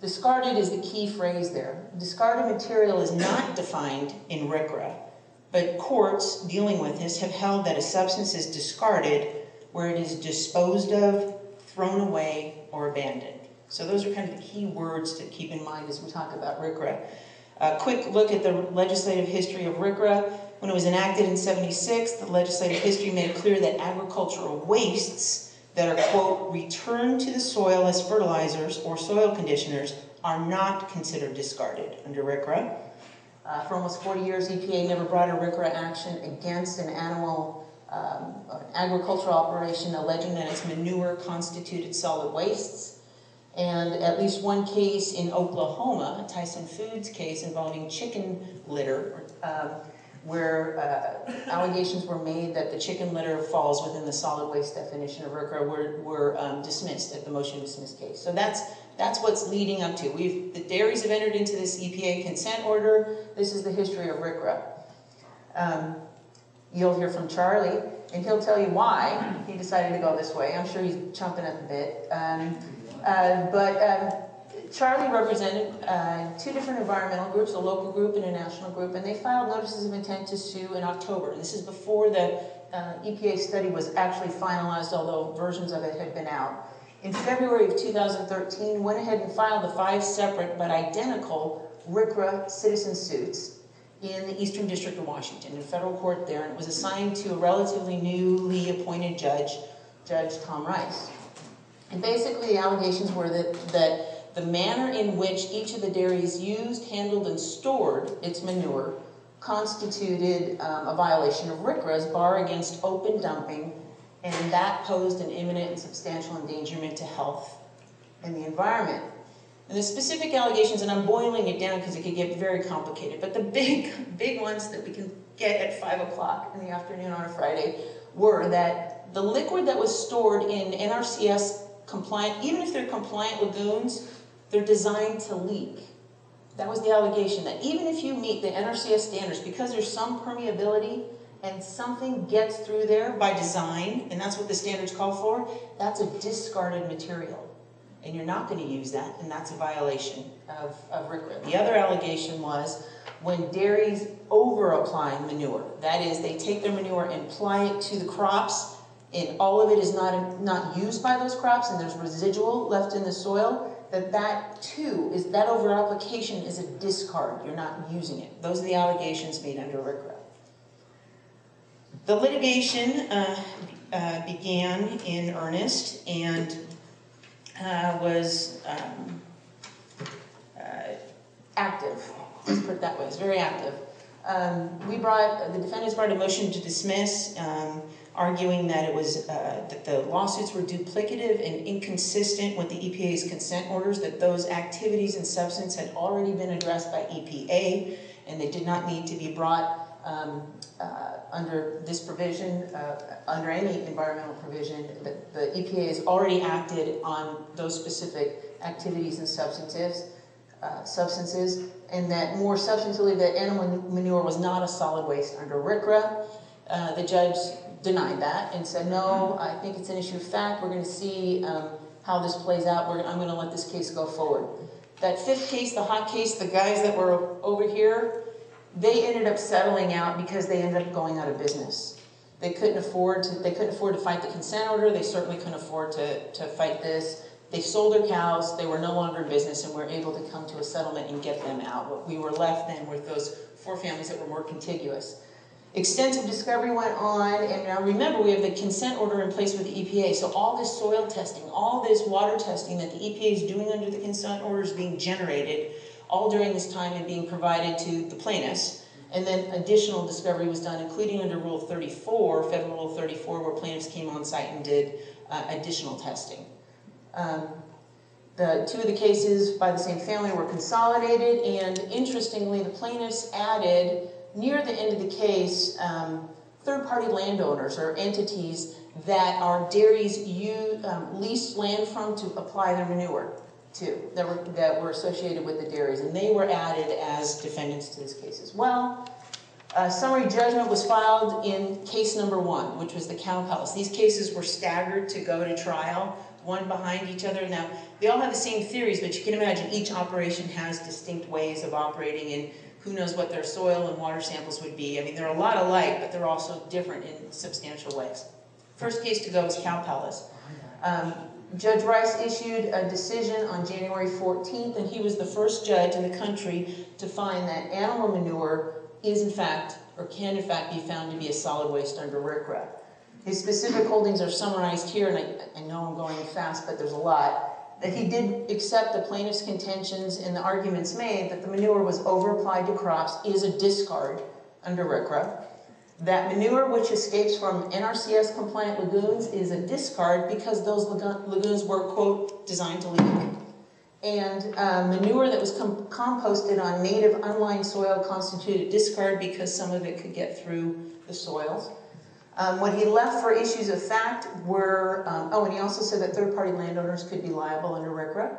Discarded is the key phrase there. Discarded material is not defined in RCRA, but courts dealing with this have held that a substance is discarded where it is disposed of, thrown away, or abandoned. So those are kind of the key words to keep in mind as we talk about RCRA. A quick look at the legislative history of RCRA. When it was enacted in 76, the legislative history made clear that agricultural wastes that are, quote, returned to the soil as fertilizers or soil conditioners are not considered discarded under RCRA. Uh, for almost 40 years, EPA never brought a RCRA action against an animal um, agricultural operation alleging that its manure constituted solid wastes. And at least one case in Oklahoma, a Tyson Foods case involving chicken litter, um, where uh, allegations were made that the chicken litter falls within the solid waste definition of RCRA, were, were um, dismissed at the motion to dismiss case. So that's that's what's leading up to. We've the dairies have entered into this EPA consent order. This is the history of RCRA. Um, you'll hear from Charlie, and he'll tell you why he decided to go this way. I'm sure he's chomping at the bit. Um, uh, but um, Charlie represented uh, two different environmental groups, a local group and a national group, and they filed notices of intent to sue in October. This is before the uh, EPA study was actually finalized, although versions of it had been out. In February of 2013, went ahead and filed the five separate but identical RCRA citizen suits in the Eastern District of Washington, in federal court there, and it was assigned to a relatively newly appointed judge, Judge Tom Rice. And basically, the allegations were that, that the manner in which each of the dairies used, handled, and stored its manure constituted um, a violation of RCRA's bar against open dumping, and that posed an imminent and substantial endangerment to health and the environment. And the specific allegations, and I'm boiling it down because it could get very complicated, but the big, big ones that we can get at 5 o'clock in the afternoon on a Friday were that the liquid that was stored in NRCS compliant, even if they're compliant lagoons, they're designed to leak. That was the allegation, that even if you meet the NRCS standards, because there's some permeability and something gets through there by design, and that's what the standards call for, that's a discarded material and you're not going to use that, and that's a violation of, of RCRA. The other allegation was when dairies over apply manure, that is, they take their manure and apply it to the crops, and all of it is not, not used by those crops, and there's residual left in the soil, that that too is that over application is a discard. You're not using it. Those are the allegations made under RCRA. The litigation uh, uh, began in earnest, and uh, was um, uh, active. Let's put it that way. It's very active. Um, we brought the defendants brought a motion to dismiss, um, arguing that it was uh, that the lawsuits were duplicative and inconsistent with the EPA's consent orders. That those activities and substance had already been addressed by EPA, and they did not need to be brought um, uh, under this provision, uh, under any environmental provision, the, the EPA has already acted on those specific activities and substances, uh, substances, and that more substantively, that animal manure was not a solid waste under RCRA. Uh, the judge denied that and said, no, I think it's an issue of fact. We're going to see um, how this plays out. We're, I'm going to let this case go forward. That fifth case, the hot case, the guys that were over here, they ended up settling out because they ended up going out of business. They couldn't afford to, they couldn't afford to fight the consent order. They certainly couldn't afford to, to fight this. They sold their cows. They were no longer in business and were able to come to a settlement and get them out. We were left then with those four families that were more contiguous. Extensive discovery went on, and now remember, we have the consent order in place with the EPA, so all this soil testing, all this water testing that the EPA is doing under the consent order is being generated, all during this time and being provided to the plaintiffs. And then additional discovery was done, including under Rule 34, Federal Rule 34, where plaintiffs came on site and did uh, additional testing. Um, the two of the cases by the same family were consolidated, and interestingly, the plaintiffs added near the end of the case, um, third-party landowners or entities that our dairies use, um, lease land from to apply their manure to, that were, that were associated with the dairies, and they were added as defendants to this case as well. Summary judgment was filed in case number one, which was the Cow Palace. These cases were staggered to go to trial, one behind each other. Now, they all have the same theories, but you can imagine each operation has distinct ways of operating and who knows what their soil and water samples would be. I mean, they're a lot alike, but they're also different in substantial ways. First case to go is Cow. Um, Judge Rice issued a decision on January 14th, and he was the first judge in the country to find that animal manure is in fact, or can in fact be found to be a solid waste under RCRA. His specific holdings are summarized here, and I, I know I'm going fast, but there's a lot. That he did accept the plaintiff's contentions and the arguments made that the manure was overapplied to crops is a discard under RCRA. That manure which escapes from NRCS compliant lagoons is a discard because those lagoons were, quote, designed to leak. And uh, manure that was com composted on native unlined soil constituted discard because some of it could get through the soils. Um, what he left for issues of fact were, um, oh, and he also said that third-party landowners could be liable under RCRA.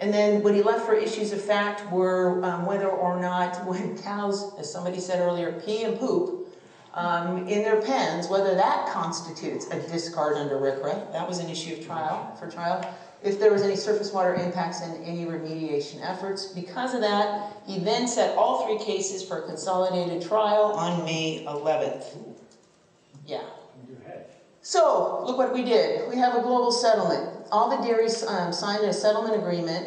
And then what he left for issues of fact were um, whether or not when cows, as somebody said earlier, pee and poop um, in their pens, whether that constitutes a discard under RCRA. That was an issue of trial, for trial if there was any surface water impacts and any remediation efforts. Because of that, he then set all three cases for a consolidated trial on May 11th. Yeah. So, look what we did. We have a global settlement. All the dairies um, signed a settlement agreement,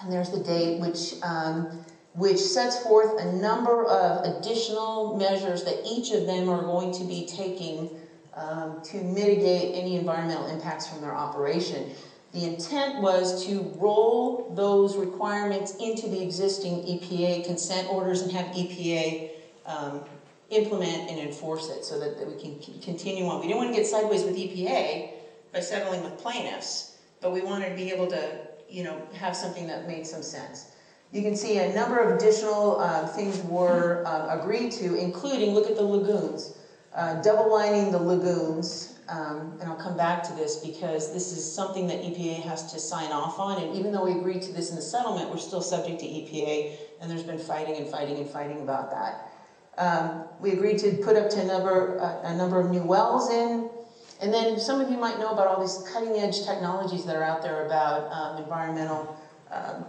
and there's the date, which, um, which sets forth a number of additional measures that each of them are going to be taking um, to mitigate any environmental impacts from their operation. The intent was to roll those requirements into the existing EPA consent orders and have EPA um, implement and enforce it so that, that we can continue on. We didn't want to get sideways with EPA by settling with plaintiffs, but we wanted to be able to, you know, have something that made some sense. You can see a number of additional uh, things were uh, agreed to, including, look at the lagoons, uh, double lining the lagoons, um, and I'll come back to this because this is something that EPA has to sign off on, and even though we agreed to this in the settlement, we're still subject to EPA, and there's been fighting and fighting and fighting about that. Um, we agreed to put up to a number, uh, a number of new wells in, and then some of you might know about all these cutting edge technologies that are out there about um, environmental uh,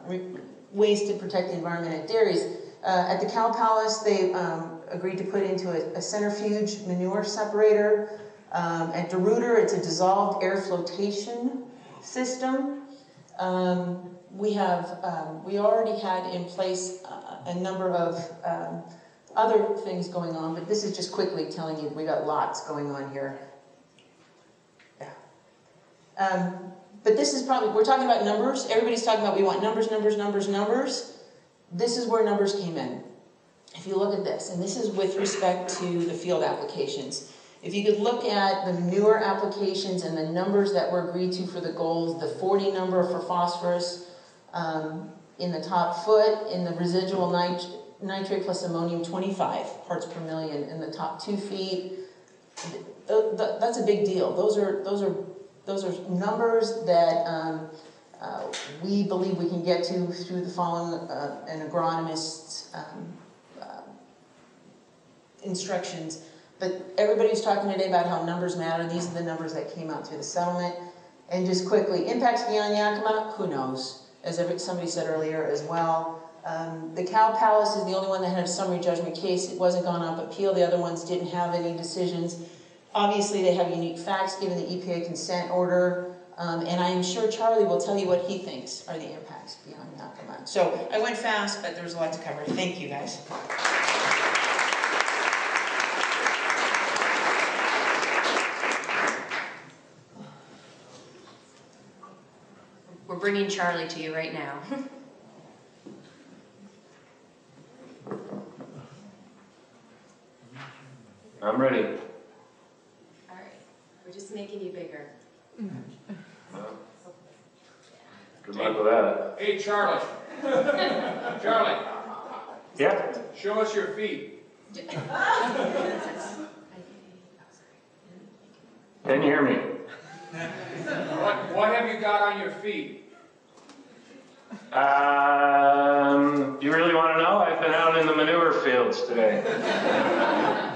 ways to protect the environment at dairies. Uh, at the Cow Palace, they um, agreed to put into a, a centrifuge manure separator. Um, at DeRuyter, it's a dissolved air flotation system. Um, we have, um, we already had in place uh, a number of um, other things going on, but this is just quickly telling you we got lots going on here. Yeah. Um, but this is probably, we're talking about numbers. Everybody's talking about we want numbers, numbers, numbers, numbers. This is where numbers came in. If you look at this, and this is with respect to the field applications. If you could look at the newer applications and the numbers that were agreed to for the goals, the 40 number for phosphorus um, in the top foot, in the residual nit nitrate plus ammonium 25 parts per million in the top two feet. Th- th- That's a big deal. Those are, those are, those are numbers that um, uh, we believe we can get to through the following uh, an agronomist's um, uh, instructions. But everybody was talking today about how numbers matter. These are the numbers that came out through the settlement. And just quickly, impacts beyond Yakima, who knows? As somebody said earlier as well. Um, The Cow Palace is the only one that had a summary judgment case. It wasn't gone up appeal. The other ones didn't have any decisions. Obviously, they have unique facts given the EPA consent order. Um, And I am sure Charlie will tell you what he thinks are the impacts beyond Yakima. So I went fast, but there was a lot to cover. Thank you, guys. We're bringing Charlie to you right now. I'm ready. All right, we're just making you bigger. Good luck with that. Hey, Charlie. Charlie, Yeah, show us your feet. can you hear me? What, what have you got on your feet? Um, you really want to know? I've been out in the manure fields today.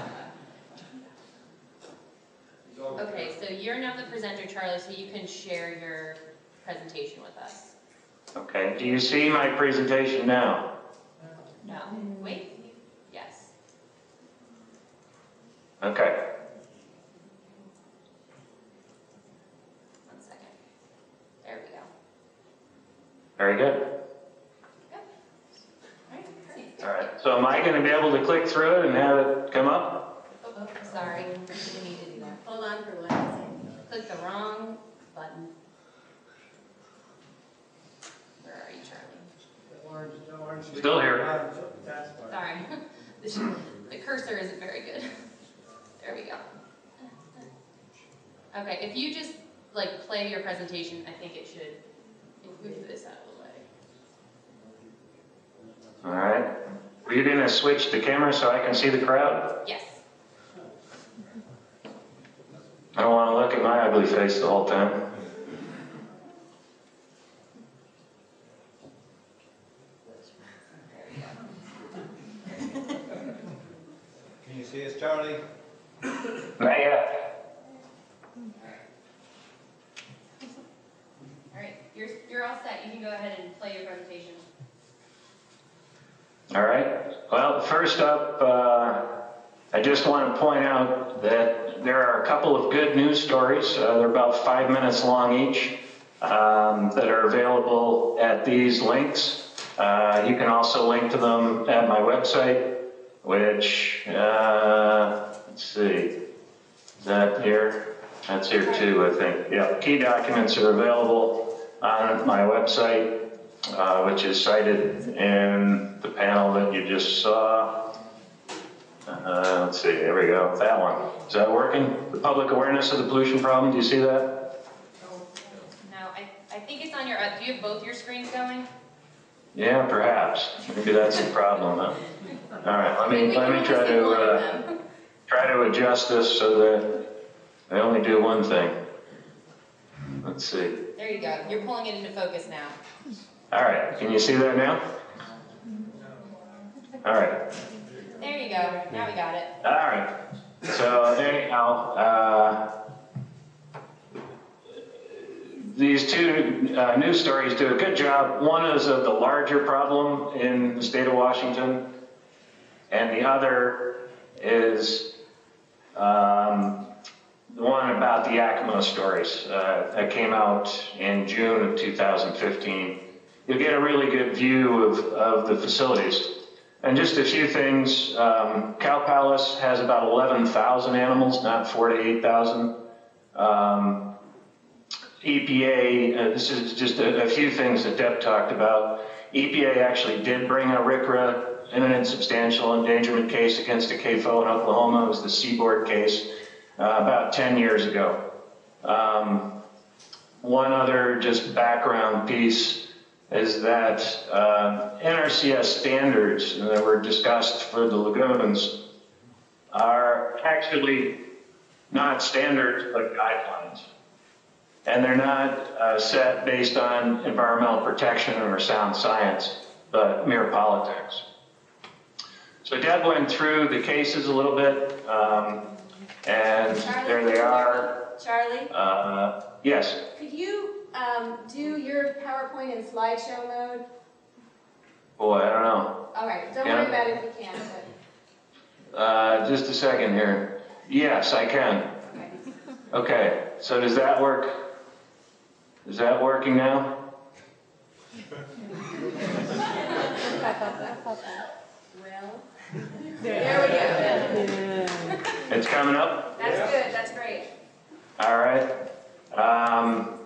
Okay, so you're now the presenter, Charlie, so you can share your presentation with us. Okay, do you see my presentation now? No, wait, yes. Okay, One second. There we go. very good. All right. All right. so am I going to be able to click through it and have it come up? Oh, oh, sorry, you didn't need to do that. Hold on for one second. Click the wrong button. Where are you, Charlie? Orange, no orange. Still here. Sorry, the the cursor isn't very good. There we go. Okay, if you just like play your presentation, I think it should move this out of the way. All right. Are you going to switch the camera so I can see the crowd? Yes. I don't want to look at my ugly face the whole time. Can you see us, Charlie? Not yet. All right, you're, you're all set. You can go ahead and play your presentation. All right. Well, first up, uh, I just want to point out that there are a couple of good news stories. Uh, they're about five minutes long each um, that are available at these links. Uh, you can also link to them at my website, which, uh, let's see, is that here? That's here too, I think. Yeah, key documents are available on my website uh, which is cited in the panel that you just saw. Uh, let's see, there we go, that one. Is that working? The public awareness of the pollution problem, do you see that? No, I, I think it's on your, uh, do you have both your screens going? Yeah, perhaps. Maybe that's the problem, huh? All right, let me, let me try to, uh, try to adjust this so that I only do one thing. Let's see. There you go. You're pulling it into focus now. All right, can you see that now? All right. There you go. Now we got it. All right. So anyhow, uh, these two uh, news stories do a good job. One is of the larger problem in the state of Washington, and the other is um, the one about the Yakima stories uh, that came out in June of 2015. You'll get a really good view of, of the facilities. And just a few things, um, Cow Palace has about 11,000 animals, not 48,000. Um, EPA, uh, this is just a, a few things that Deb talked about. EPA actually did bring a RCRA imminent substantial endangerment case against a CAFO in Oklahoma. It was the Seaboard case uh, about 10 years ago. Um, one other just background piece is that um, NRCS standards that were discussed for the lagoons are actually not standards but guidelines. And they're not uh, set based on environmental protection or sound science, but mere politics. So Deb went through the cases a little bit, um, and there they are. Charlie, Uh, yes, could you um, do your PowerPoint in slideshow mode? boy, I don't know. All right, don't Yeah. worry about it if you can't, but, Uh, just a second here. Yes, I can. okay. Okay, so does that work? Is that working now? Well, there we go. It's coming up? That's good, that's great. All right. Um,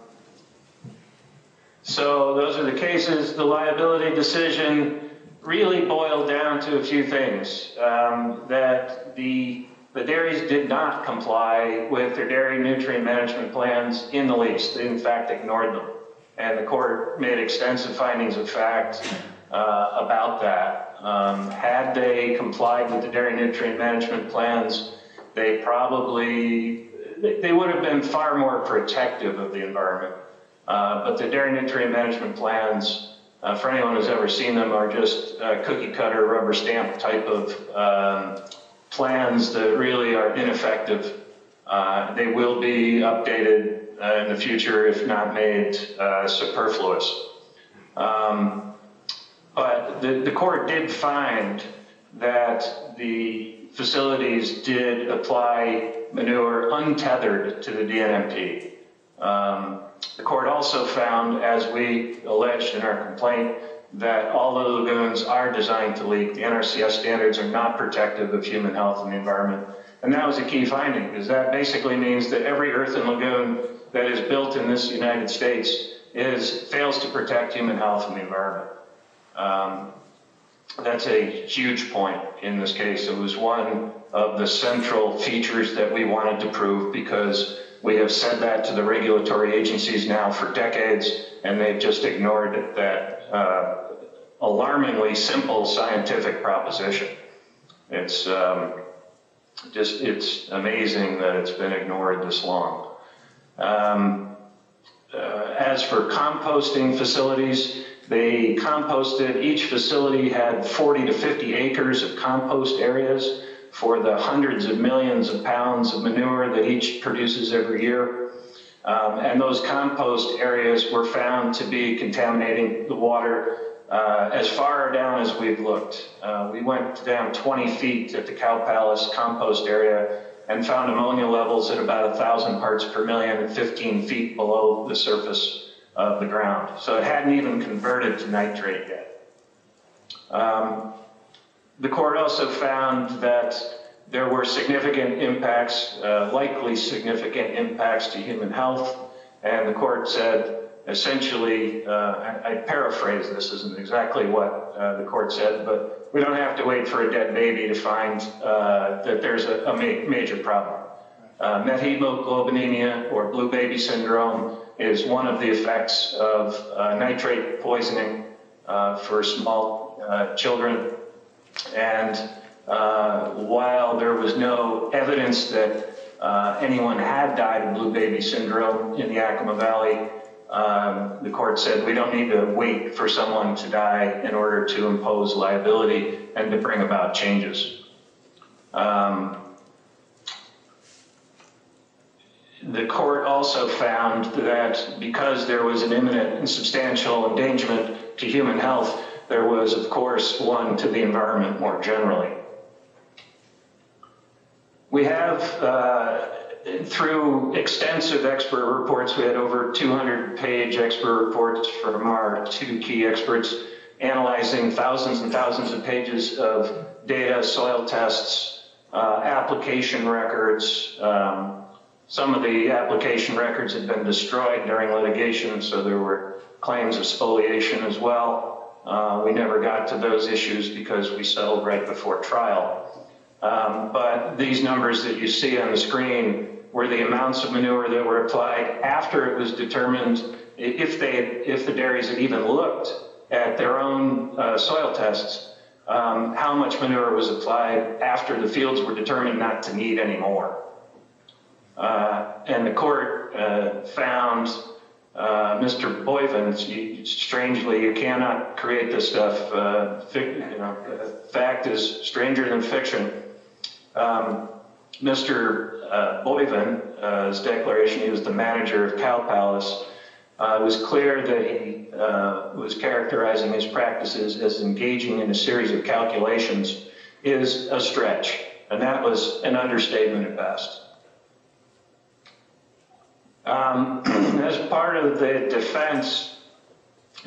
so those are the cases. The liability decision really boiled down to a few things. Um, that the, the dairies did not comply with their dairy nutrient management plans in the least. They in fact ignored them. And the court made extensive findings of fact uh, about that. Um, had they complied with the dairy nutrient management plans, they probably, they they would have been far more protective of the environment. Uh, But the dairy nutrient management plans, uh, for anyone who's ever seen them, are just uh, cookie cutter, rubber stamp type of um, plans that really are ineffective. Uh, They will be updated uh, in the future if not made superfluous. Um, But the, the court did find that the facilities did apply manure untethered to the DNMP. Um, the court also found, as we alleged in our complaint, that all the lagoons are designed to leak. The NRCS standards are not protective of human health and the environment. And that was a key finding, because that basically means that every earthen lagoon that is built in this United States is, fails to protect human health and the environment. Um, that's a huge point in this case. It was one of the central features that we wanted to prove because we have said that to the regulatory agencies now for decades, and they've just ignored that uh, alarmingly simple scientific proposition. It's um, just, it's amazing that it's been ignored this long. Um, uh, as for composting facilities, they composted, each facility had 40 to 50 acres of compost areas for the hundreds of millions of pounds of manure that each produces every year. Um, and those compost areas were found to be contaminating the water uh, as far down as we've looked. Uh, we went down 20 feet at the Cow Palace compost area and found ammonia levels at about 1,000 parts per million and 15 feet below the surface of the ground. So it hadn't even converted to nitrate yet. Um, the court also found that there were significant impacts, uh, likely significant impacts to human health, and the court said essentially, uh, I, I paraphrase this isn't exactly what uh, the court said, but we don't have to wait for a dead baby to find uh, that there's a, a ma major problem. Uh, methemoglobinemia or blue baby syndrome is one of the effects of uh, nitrate poisoning for small children. And uh, while there was no evidence that uh, anyone had died of blue baby syndrome in the Yakima Valley, um, the court said we don't need to wait for someone to die in order to impose liability and to bring about changes. Um, the court also found that because there was an imminent and substantial endangerment to human health, there was, of course, one to the environment more generally. We have, uh, through extensive expert reports, we had over 200 page expert reports from our two key experts analyzing thousands and thousands of pages of data, soil tests, uh, application records. Um, some of the application records had been destroyed during litigation, so there were claims of spoliation as well. Uh, we never got to those issues because we settled right before trial. Um, but these numbers that you see on the screen were the amounts of manure that were applied after it was determined if they, if the dairies had even looked at their own uh, soil tests, um, how much manure was applied after the fields were determined not to need any more. Uh, and the court uh, found uh, Mr. Boivin, you- strangely, you cannot create this stuff. Uh, fic- you know, fact is stranger than fiction. Um, Mr. Uh, uh, declaration, he was the manager of Cow Palace, uh, it was clear that he uh, was characterizing his practices as engaging in a series of calculations is a stretch, and that was an understatement at best. Um, as part of the defense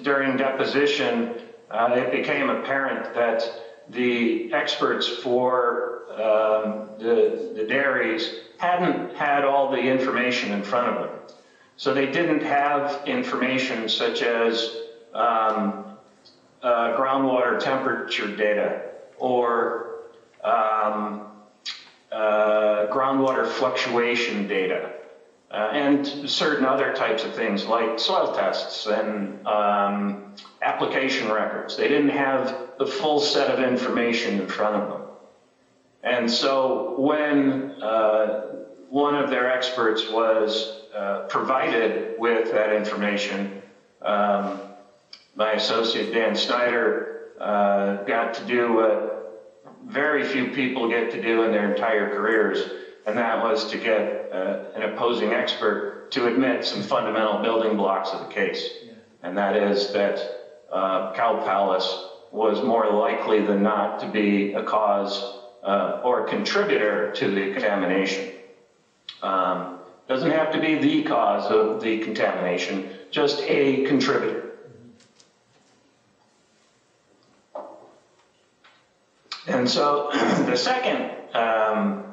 during deposition, uh, it became apparent that the experts for um, the, the dairies hadn't had all the information in front of them. So they didn't have information such as um, uh, groundwater temperature data or um, uh, groundwater fluctuation data uh, and certain other types of things like soil tests and um, application records. They didn't have the full set of information in front of them. And so when uh, one of their experts was uh, provided with that information, um, my associate Dan Snyder uh, got to do what very few people get to do in their entire careers, and that was to get uh, an opposing expert to admit some fundamental building blocks of the case. And that is that uh, Cow Palace was more likely than not to be a cause uh, or a contributor to the contamination. Um, doesn't have to be the cause of the contamination, just a contributor. And so the second um,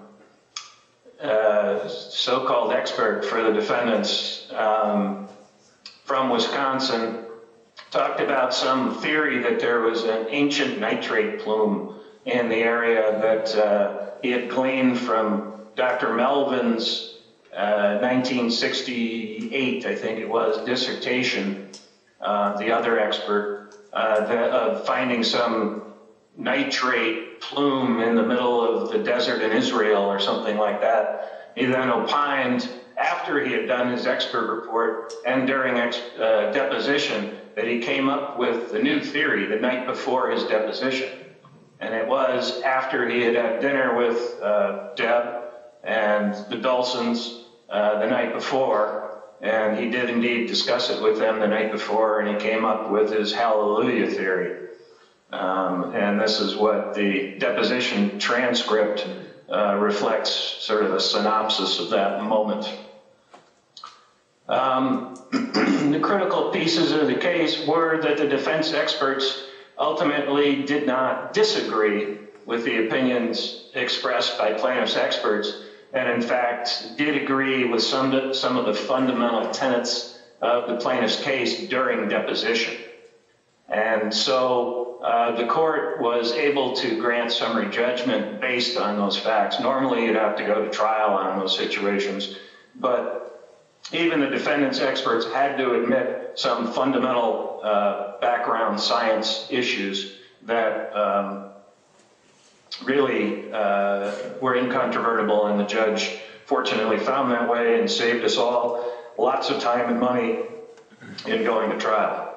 uh, so-called expert for the defendants um, from Wisconsin talked about some theory that there was an ancient nitrate plume in the area that uh, he had gleaned from Dr. Melvin's uh, 1968, I think it was, dissertation, uh, the other expert, uh, that, of finding some nitrate plume in the middle of the desert in Israel or something like that. He then opined, after he had done his expert report and during ex, uh, deposition, that he came up with the new theory the night before his deposition. And it was after he had had dinner with uh, Deb and the Dolsens uh, the night before, and he did indeed discuss it with them the night before, and he came up with his hallelujah theory. Um, and this is what the deposition transcript uh, reflects sort of a synopsis of that moment. Um, the critical pieces of the case were that the defense experts ultimately did not disagree with the opinions expressed by plaintiff's experts, and in fact did agree with some, some of the fundamental tenets of the plaintiff's case during deposition. And so uh, the court was able to grant summary judgment based on those facts. Normally, you'd have to go to trial on those situations, but even the defendant's experts had to admit some fundamental uh, background science issues that um, really uh, were incontrovertible, and the judge fortunately found that way and saved us all lots of time and money in going to trial.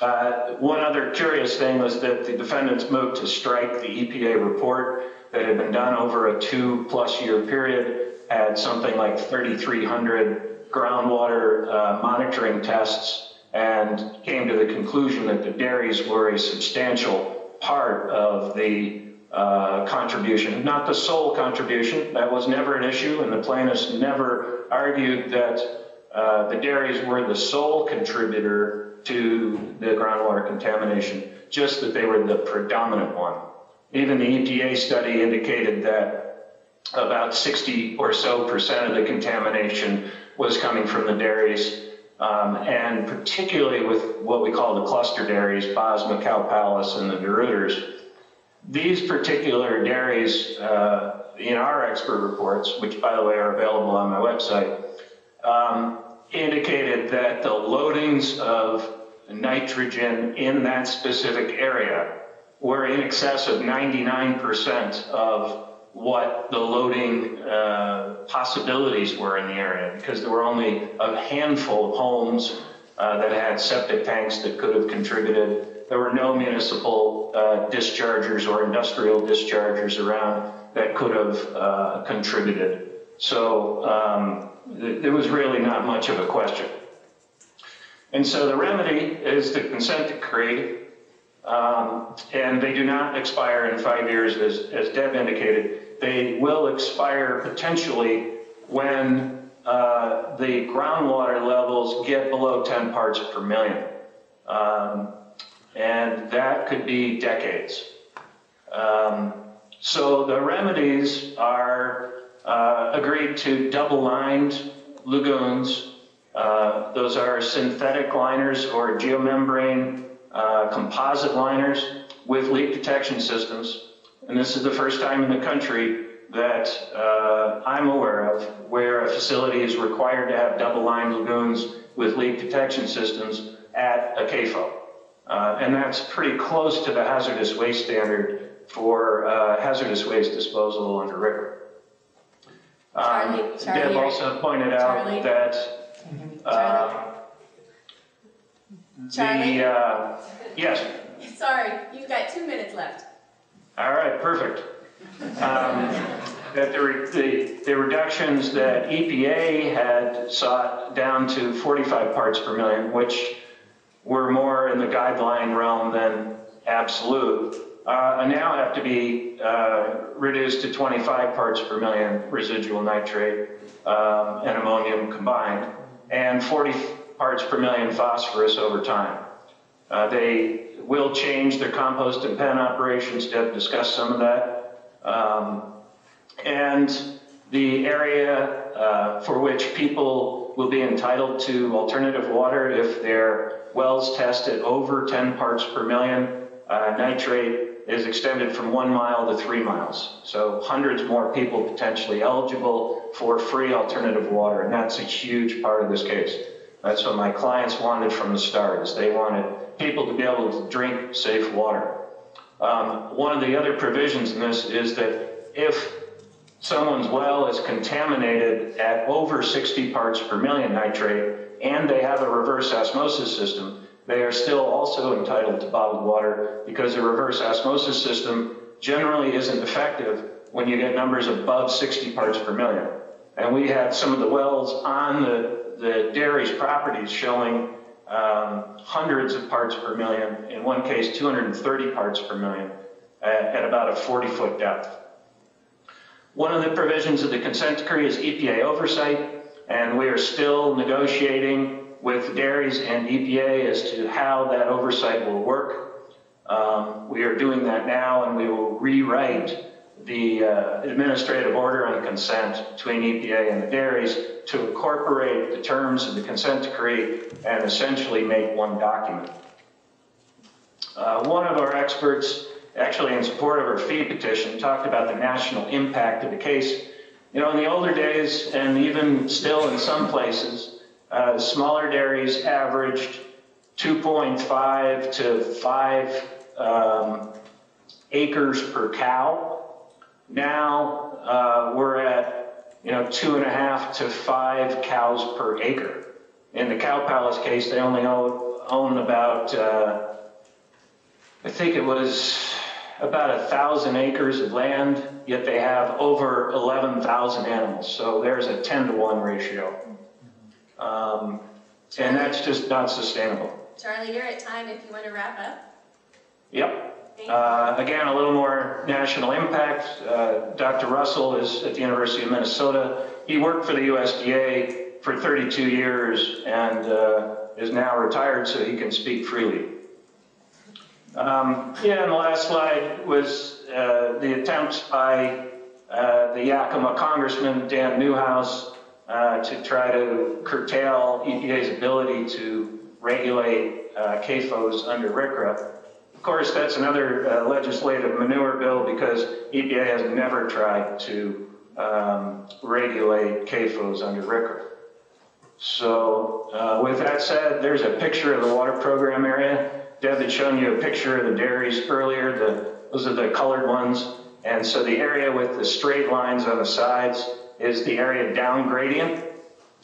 Uh, one other curious thing was that the defendants moved to strike the EPA report that had been done over a two plus year period, had something like 3,300 groundwater uh, monitoring tests, and came to the conclusion that the dairies were a substantial part of the uh, contribution. Not the sole contribution, that was never an issue, and the plaintiffs never argued that uh, the dairies were the sole contributor to the groundwater contamination, just that they were the predominant one. Even the EPA study indicated that about 60 or so percent of the contamination was coming from the dairies, um, and particularly with what we call the cluster dairies, Bosma, Cow Palace, and the DeRuyters. These particular dairies, uh, in our expert reports, which by the way are available on my website, um, indicated that the loadings of nitrogen in that specific area were in excess of 99% of what the loading uh, possibilities were in the area because there were only a handful of homes uh, that had septic tanks that could have contributed. There were no municipal uh, dischargers or industrial dischargers around that could have uh, contributed. So um, th- there was really not much of a question. And so the remedy is the consent decree, um, and they do not expire in five years, as, as Deb indicated. They will expire potentially when uh, the groundwater levels get below 10 parts per million. Um, and that could be decades. Um, so the remedies are uh, agreed to double-lined lagoons. Uh, those are synthetic liners or geomembrane uh, composite liners with leak detection systems. And this is the first time in the country that uh, I'm aware of where a facility is required to have double-lined lagoons with leak detection systems at a CAFO. Uh, and that's pretty close to the hazardous waste standard for uh, hazardous waste disposal under. Charlie, Um, Charlie, Deb also pointed out Charlie? that uh, Charlie? the, uh, yes, Sorry, you've got two minutes left. all right, perfect. Um, That the, re- the, the reductions that EPA had sought down to 45 parts per million, which were more in the guideline realm than absolute, uh, now have to be uh, reduced to 25 parts per million residual nitrate um, and ammonium combined, and 40 parts per million phosphorus over time. Uh, They will change their compost and pen operations. Deb discussed some of that. Um, And the area uh, for which people will be entitled to alternative water if their wells test at over 10 parts per million, uh, nitrate is extended from one mile to three miles. So hundreds more people potentially eligible for free alternative water, and that's a huge part of this case. That's what my clients wanted from the start, is they wanted people to be able to drink safe water. Um, one of the other provisions in this is that if someone's well is contaminated at over 60 parts per million nitrate and they have a reverse osmosis system, they are still also entitled to bottled water because the reverse osmosis system generally isn't effective when you get numbers above 60 parts per million. And we had some of the wells on the, the dairy's properties showing um, hundreds of parts per million, in one case 230 parts per million, at, at about a 40 foot depth. One of the provisions of the consent decree is EPA oversight, and we are still negotiating with dairies and EPA as to how that oversight will work. Um, we are doing that now, and we will rewrite the uh, administrative order on consent between EPA and the dairies to incorporate the terms of the consent decree and essentially make one document. Uh, one of our experts, actually in support of our fee petition, talked about the national impact of the case. You know, in the older days, and even still in some places, uh, smaller dairies averaged 2.5 to 5 um, acres per cow. Now uh, we're at, you know, two and a half to five cows per acre. In the Cow Palace case, they only own, own about, uh, I think it was about a thousand acres of land, yet they have over 11,000 animals. So there's a 10 to 1 ratio. Um, and that's just not sustainable. Charlie, you're at time if you want to wrap up. Yep. Uh, Again, a little more national impact. Uh, Dr. Russell is at the University of Minnesota. He worked for the USDA for 32 years and uh, is now retired so he can speak freely. Um, Yeah, and the last slide was uh, the attempts by uh, the Yakima Congressman, Dan Newhouse, uh, to try to curtail EPA's ability to regulate uh, CAFOs under RCRA. Of course, that's another uh, legislative manure bill because EPA has never tried to um, regulate CAFOs under RCRA. So uh, with that said, there's a picture of the water program area. Deb had shown you a picture of the dairies earlier. The, those are the colored ones. And so the area with the straight lines on the sides is the area down gradient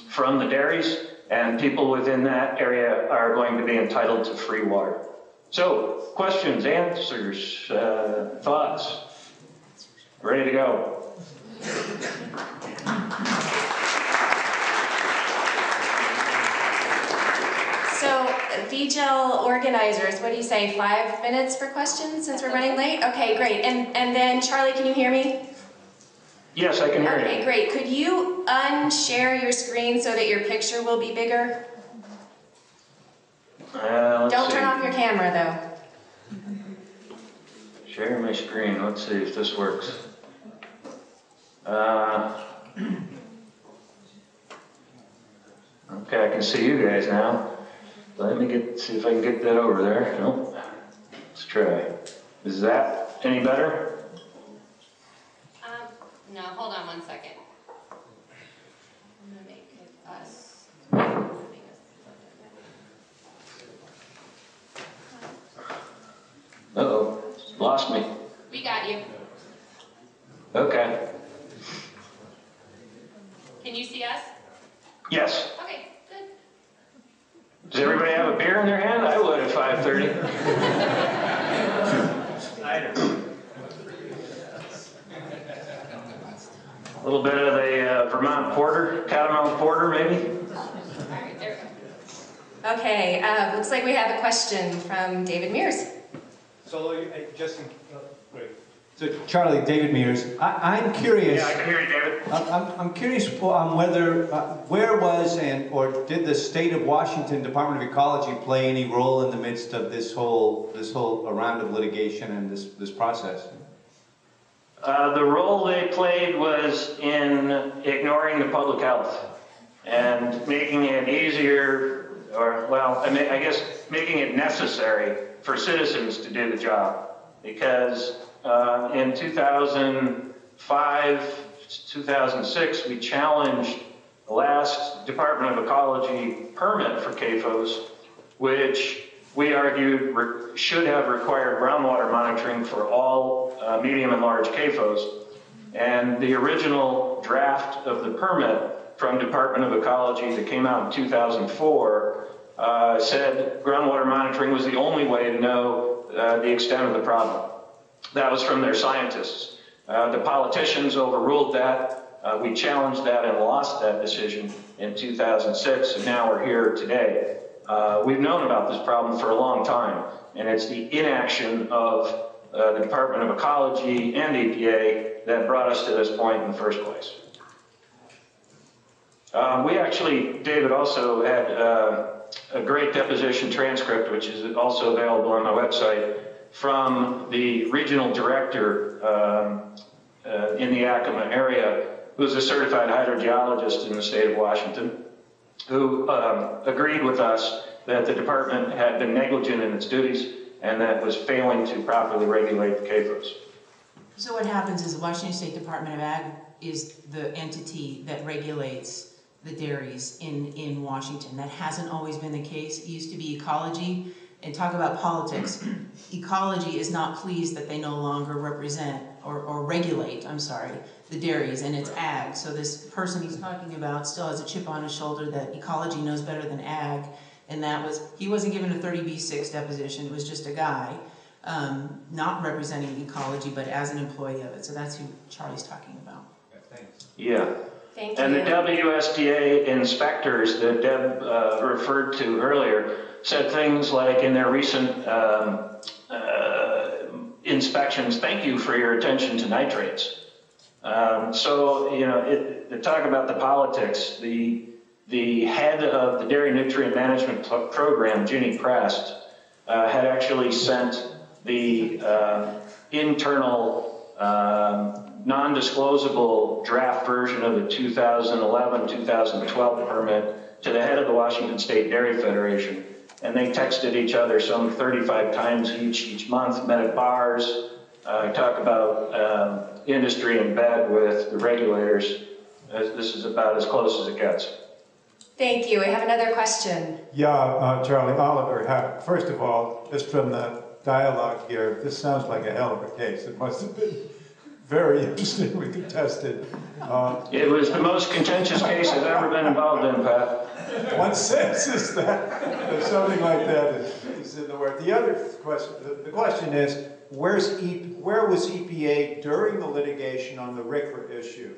from the dairies. And people within that area are going to be entitled to free water. So questions, answers, uh, thoughts? Ready to go? So, VJEL organizers, what do you say, five minutes for questions since we're running late? Okay, great. And, and then Charlie, can you hear me? Yes, I can hear Okay, you. great. Could you unshare your screen so that your picture will be bigger? Uh, Don't see. turn off your camera though. Share my screen. Let's see if this works. Uh, okay, I can see you guys now. Let me get see if I can get that over there. Nope. Let's try. Is that any better? Um, no, hold on one second. I'm gonna make it us. Uh oh, lost me. We got you. Okay. Can you see us? Yes. Okay, good. Does everybody have a beer in their hand? I would at 5:30. A little bit of the uh, Vermont Porter, Catamount Porter, maybe. All right, there we go. Okay, uh, looks like we have a question from David Mears. So, uh, just, in- uh, wait. So Charlie, David Mears, I, I'm curious. Yeah, I can hear you, David. I'm, I'm- I'm curious on whether, uh, where was and, or did the state of Washington Department of Ecology play any role in the midst of this whole, this whole round of litigation and this, this process? Uh, the role they played was in ignoring the public health and making it easier, or, well, I mean, I guess, making it necessary for citizens to do the job. Because uh, in 2005, 2006, we challenged the last Department of Ecology permit for CAFOs, which we argued should have required groundwater monitoring for all uh, medium and large CAFOs. And the original draft of the permit from Department of Ecology that came out in 2004 uh, said groundwater monitoring was the only way to know uh, the extent of the problem. That was from their scientists. Uh, the politicians overruled that. Uh, we challenged that and lost that decision in 2006, and now we're here today. Uh, we've known about this problem for a long time, and it's the inaction of uh, the Department of Ecology and EPA that brought us to this point in the first place. Um, we actually, David, also had uh, a great deposition transcript, which is also available on my website, from the regional director um, uh, in the Yakima area, who's a certified hydrogeologist in the state of Washington, who um, agreed with us that the department had been negligent in its duties and that was failing to properly regulate the CAFOs. So what happens is the Washington State Department of Ag is the entity that regulates the dairies in, in Washington. That hasn't always been the case. It used to be ecology. And talk about politics. Ecology is not pleased that they no longer represent or, or regulate, I'm sorry, the dairies and it's ag. So this person he's talking about still has a chip on his shoulder that ecology knows better than ag. And that was, he wasn't given a 30B6 deposition, it was just a guy um, not representing ecology, but as an employee of it. So that's who Charlie's talking about. Thanks. Yeah. Thank you. And the WSDA inspectors that Deb uh, referred to earlier said things like in their recent um, uh, inspections, thank you for your attention to nitrates. Um, so, you know, it, to talk about the politics, the, the head of the Dairy Nutrient Management Pro- Program, Ginny Prest, uh, had actually sent the uh, internal um, non-disclosable draft version of the 2011-2012 permit to the head of the Washington State Dairy Federation. And they texted each other some 35 times each, each month, met at bars, uh, talk about um, industry in bed with the regulators. Uh, This is about as close as it gets. Thank you. We have another question. Yeah, uh, Charlie Oliver. Ha- First of all, just from the dialogue here, this sounds like a hell of a case. It must have been very interestingly contested. Uh, It was the most contentious case I've ever been involved in, Pat. One senses that that something like that is, is in the work. The other question, the, the question is, where's e, where was EPA during the litigation on the RCRA issue?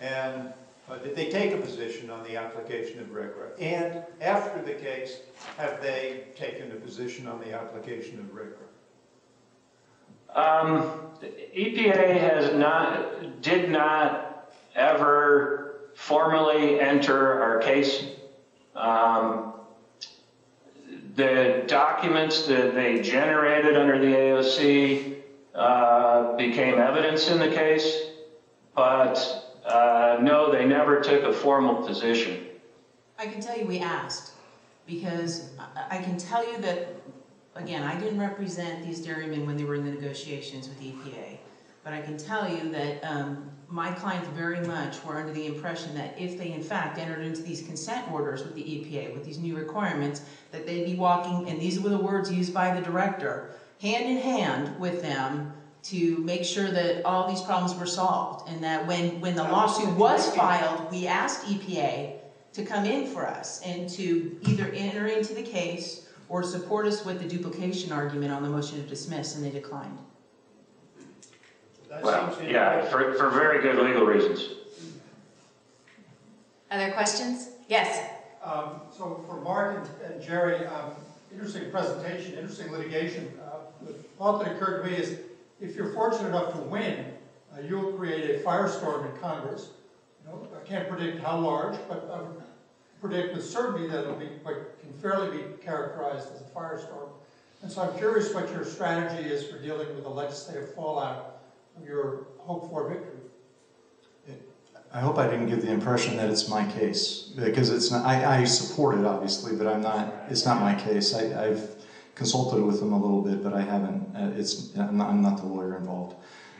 And uh, did they take a position on the application of RCRA? And after the case, have they taken a position on the application of RCRA? Um, EPA has not, did not ever formally enter our case. Um, the documents that they generated under the AOC uh, became evidence in the case, but uh, no, they never took a formal position. I can tell you we asked, because I, can tell you that, again, I didn't represent these dairymen when they were in the negotiations with EPA. But I can tell you that, um, my clients very much were under the impression that if they in fact entered into these consent orders with the EPA, with these new requirements, that they'd be walking, and these were the words used by the director, hand in hand with them to make sure that all these problems were solved. And that when, when the lawsuit was filed, we asked EPA to come in for us and to either enter into the case or support us with the duplication argument on the motion to dismiss, and they declined. Well, yeah, for, for very good legal reasons. Other questions? Yes. Um, So for Mark and- and Jerry, um, interesting presentation, interesting litigation. Uh, The thought that occurred to me is, if you're fortunate enough to win, uh, you'll create a firestorm in Congress. You know, I can't predict how large, but I would predict with certainty that it'll be, what can fairly be characterized as a firestorm. And so I'm curious what your strategy is for dealing with the legislative fallout your hoped-for victory. I hope I didn't give the impression that it's my case, because it's not, I, I support it obviously, but I'm not, it's not my case. I, I've consulted with them a little bit, but I haven't, uh, it's, I'm not, I'm not the lawyer involved.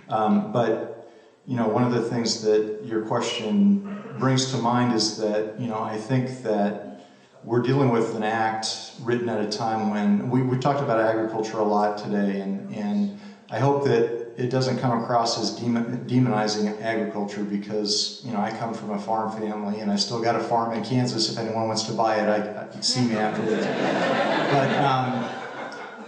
Um, but, you know, one of the things that your question brings to mind is that, you know, I think that we're dealing with an act written at a time when, we, we talked about agriculture a lot today, and, and I hope that it doesn't come across as demon, demonizing agriculture because, you know, I come from a farm family and I still got a farm in Kansas. If anyone wants to buy it, I, I see me afterwards. but, um,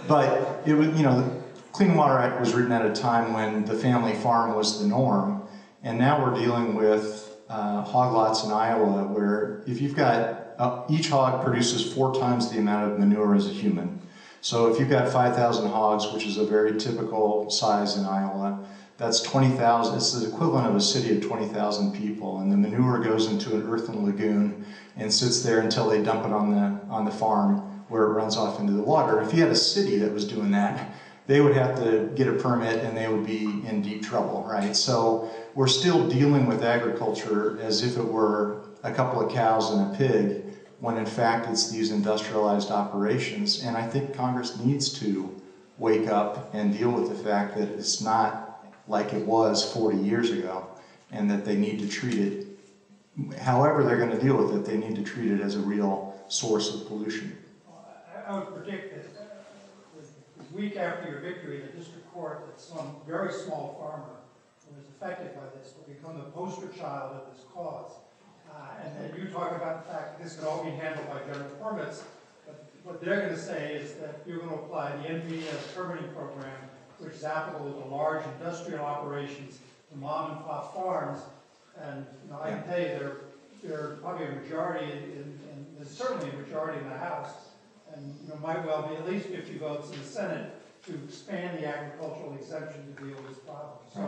but it was, you know, the Clean Water Act was written at a time when the family farm was the norm. And now we're dealing with uh, hog lots in Iowa where if you've got, uh, each hog produces four times the amount of manure as a human. So if you've got 5,000 hogs, which is a very typical size in Iowa, that's 20,000, it's the equivalent of a city of 20,000 people. And the manure goes into an earthen lagoon and sits there until they dump it on the, on the farm where it runs off into the water. If you had a city that was doing that, they would have to get a permit and they would be in deep trouble, right? So we're still dealing with agriculture as if it were a couple of cows and a pig, when in fact it's these industrialized operations. And I think Congress needs to wake up and deal with the fact that it's not like it was 40 years ago, and that they need to treat it, however they're going to deal with it, they need to treat it as a real source of pollution. I- would predict that uh, with- the week after your victory, the district court, that some very small farmer who is affected by this will become the poster child of this cause. Uh, And then you talk about the fact that this can all be handled by general permits, but what they're gonna say is that you're gonna apply the NPDES permitting program, which is applicable to large industrial operations, to mom and pop farms. And, you know, I can tell you, there, there are probably a majority, in, in, there's certainly a majority in the House, and, you know, might well be at least fifty votes in the Senate to expand the agricultural exemption to deal with this problem. So,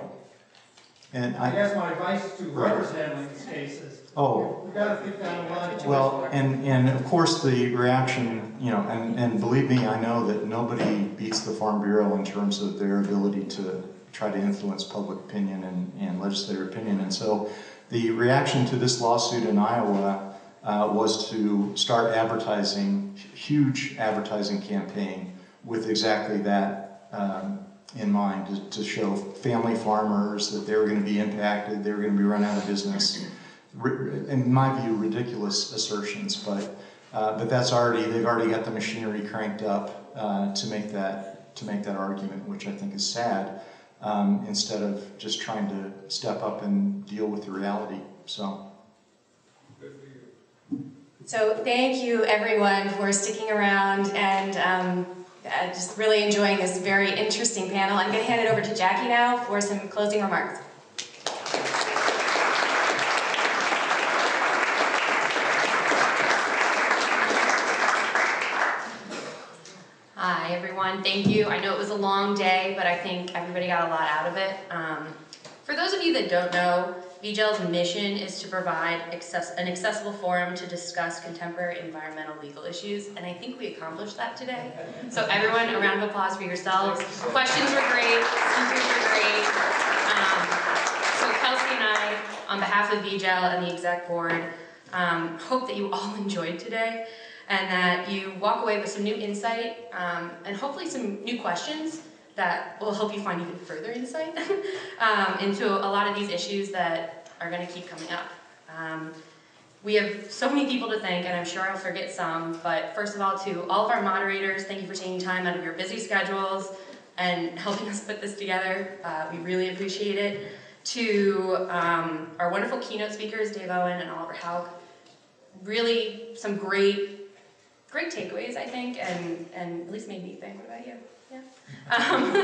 And I I, guess my advice to Right. whoever's handling this case is, oh, we gotta think down the line. Well, and, and of course, the reaction, you know, and, and believe me, I know that nobody beats the Farm Bureau in terms of their ability to try to influence public opinion and, and legislative opinion. And so the reaction to this lawsuit in Iowa uh, was to start advertising, huge advertising campaign with exactly that um, in mind, to, to show family farmers that they were going to be impacted, they were going to be run out of business in my view, ridiculous assertions, but, uh, but that's already, they've already got the machinery cranked up uh, to make that, to make that argument, which I think is sad, um, instead of just trying to step up and deal with the reality, so. So thank you everyone for sticking around and um, uh, just really enjoying this very interesting panel. I'm going to hand it over to Jackie now for some closing remarks. Hi, everyone. Thank you. I know it was a long day, but I think everybody got a lot out of it. Um, for those of you that don't know, VJEL's mission is to provide access, an accessible forum to discuss contemporary environmental legal issues, and I think we accomplished that today. So everyone, a round of applause for yourselves. Questions were great, speakers were great. Um, so Kelsey and I, on behalf of VGL and the exec board, um, hope that you all enjoyed today and that you walk away with some new insight um, and hopefully some new questions that will help you find even further insight um, into a lot of these issues that are going to keep coming up. Um, we have so many people to thank, and I'm sure I'll forget some, but first of all, to all of our moderators, thank you for taking time out of your busy schedules and helping us put this together. Uh, we really appreciate it. To um, our wonderful keynote speakers, Dave Owen and Oliver Houck, really some great great takeaways, I think, and, and at least made me think. What about you? Um,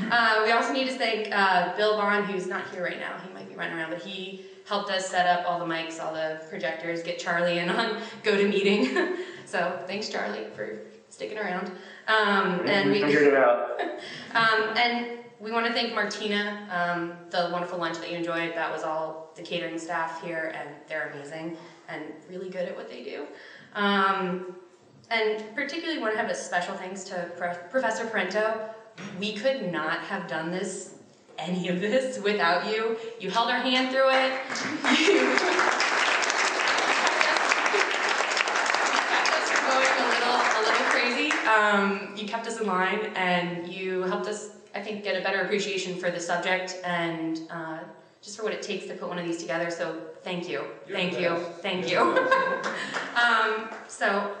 uh, we also need to thank uh, Bill Bond, who's not here right now. He might be running around, but he helped us set up all the mics, all the projectors, get Charlie in on GoToMeeting. so thanks, Charlie, for sticking around. Um, and we figured it out. um, and we want to thank Martina, um, the wonderful lunch that you enjoyed. That was all the catering staff here, and they're amazing and really good at what they do. Um, and particularly want to have a special thanks to Pro Professor Parenteau. We could not have done this, any of this, without you. You held our hand through it. You kept us from going a little, a little crazy. Um, you kept us in line, and you helped us, I think, get a better appreciation for the subject and uh, just for what it takes to put one of these together. So thank you, You're thank the you, best. thank you. um, so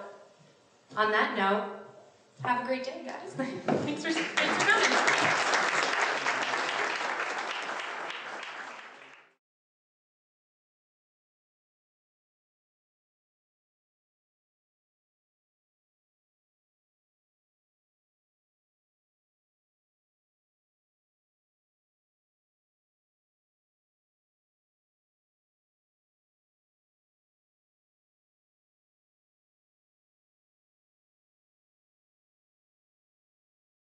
on that note, have a great day, guys. thanks for thanks for coming.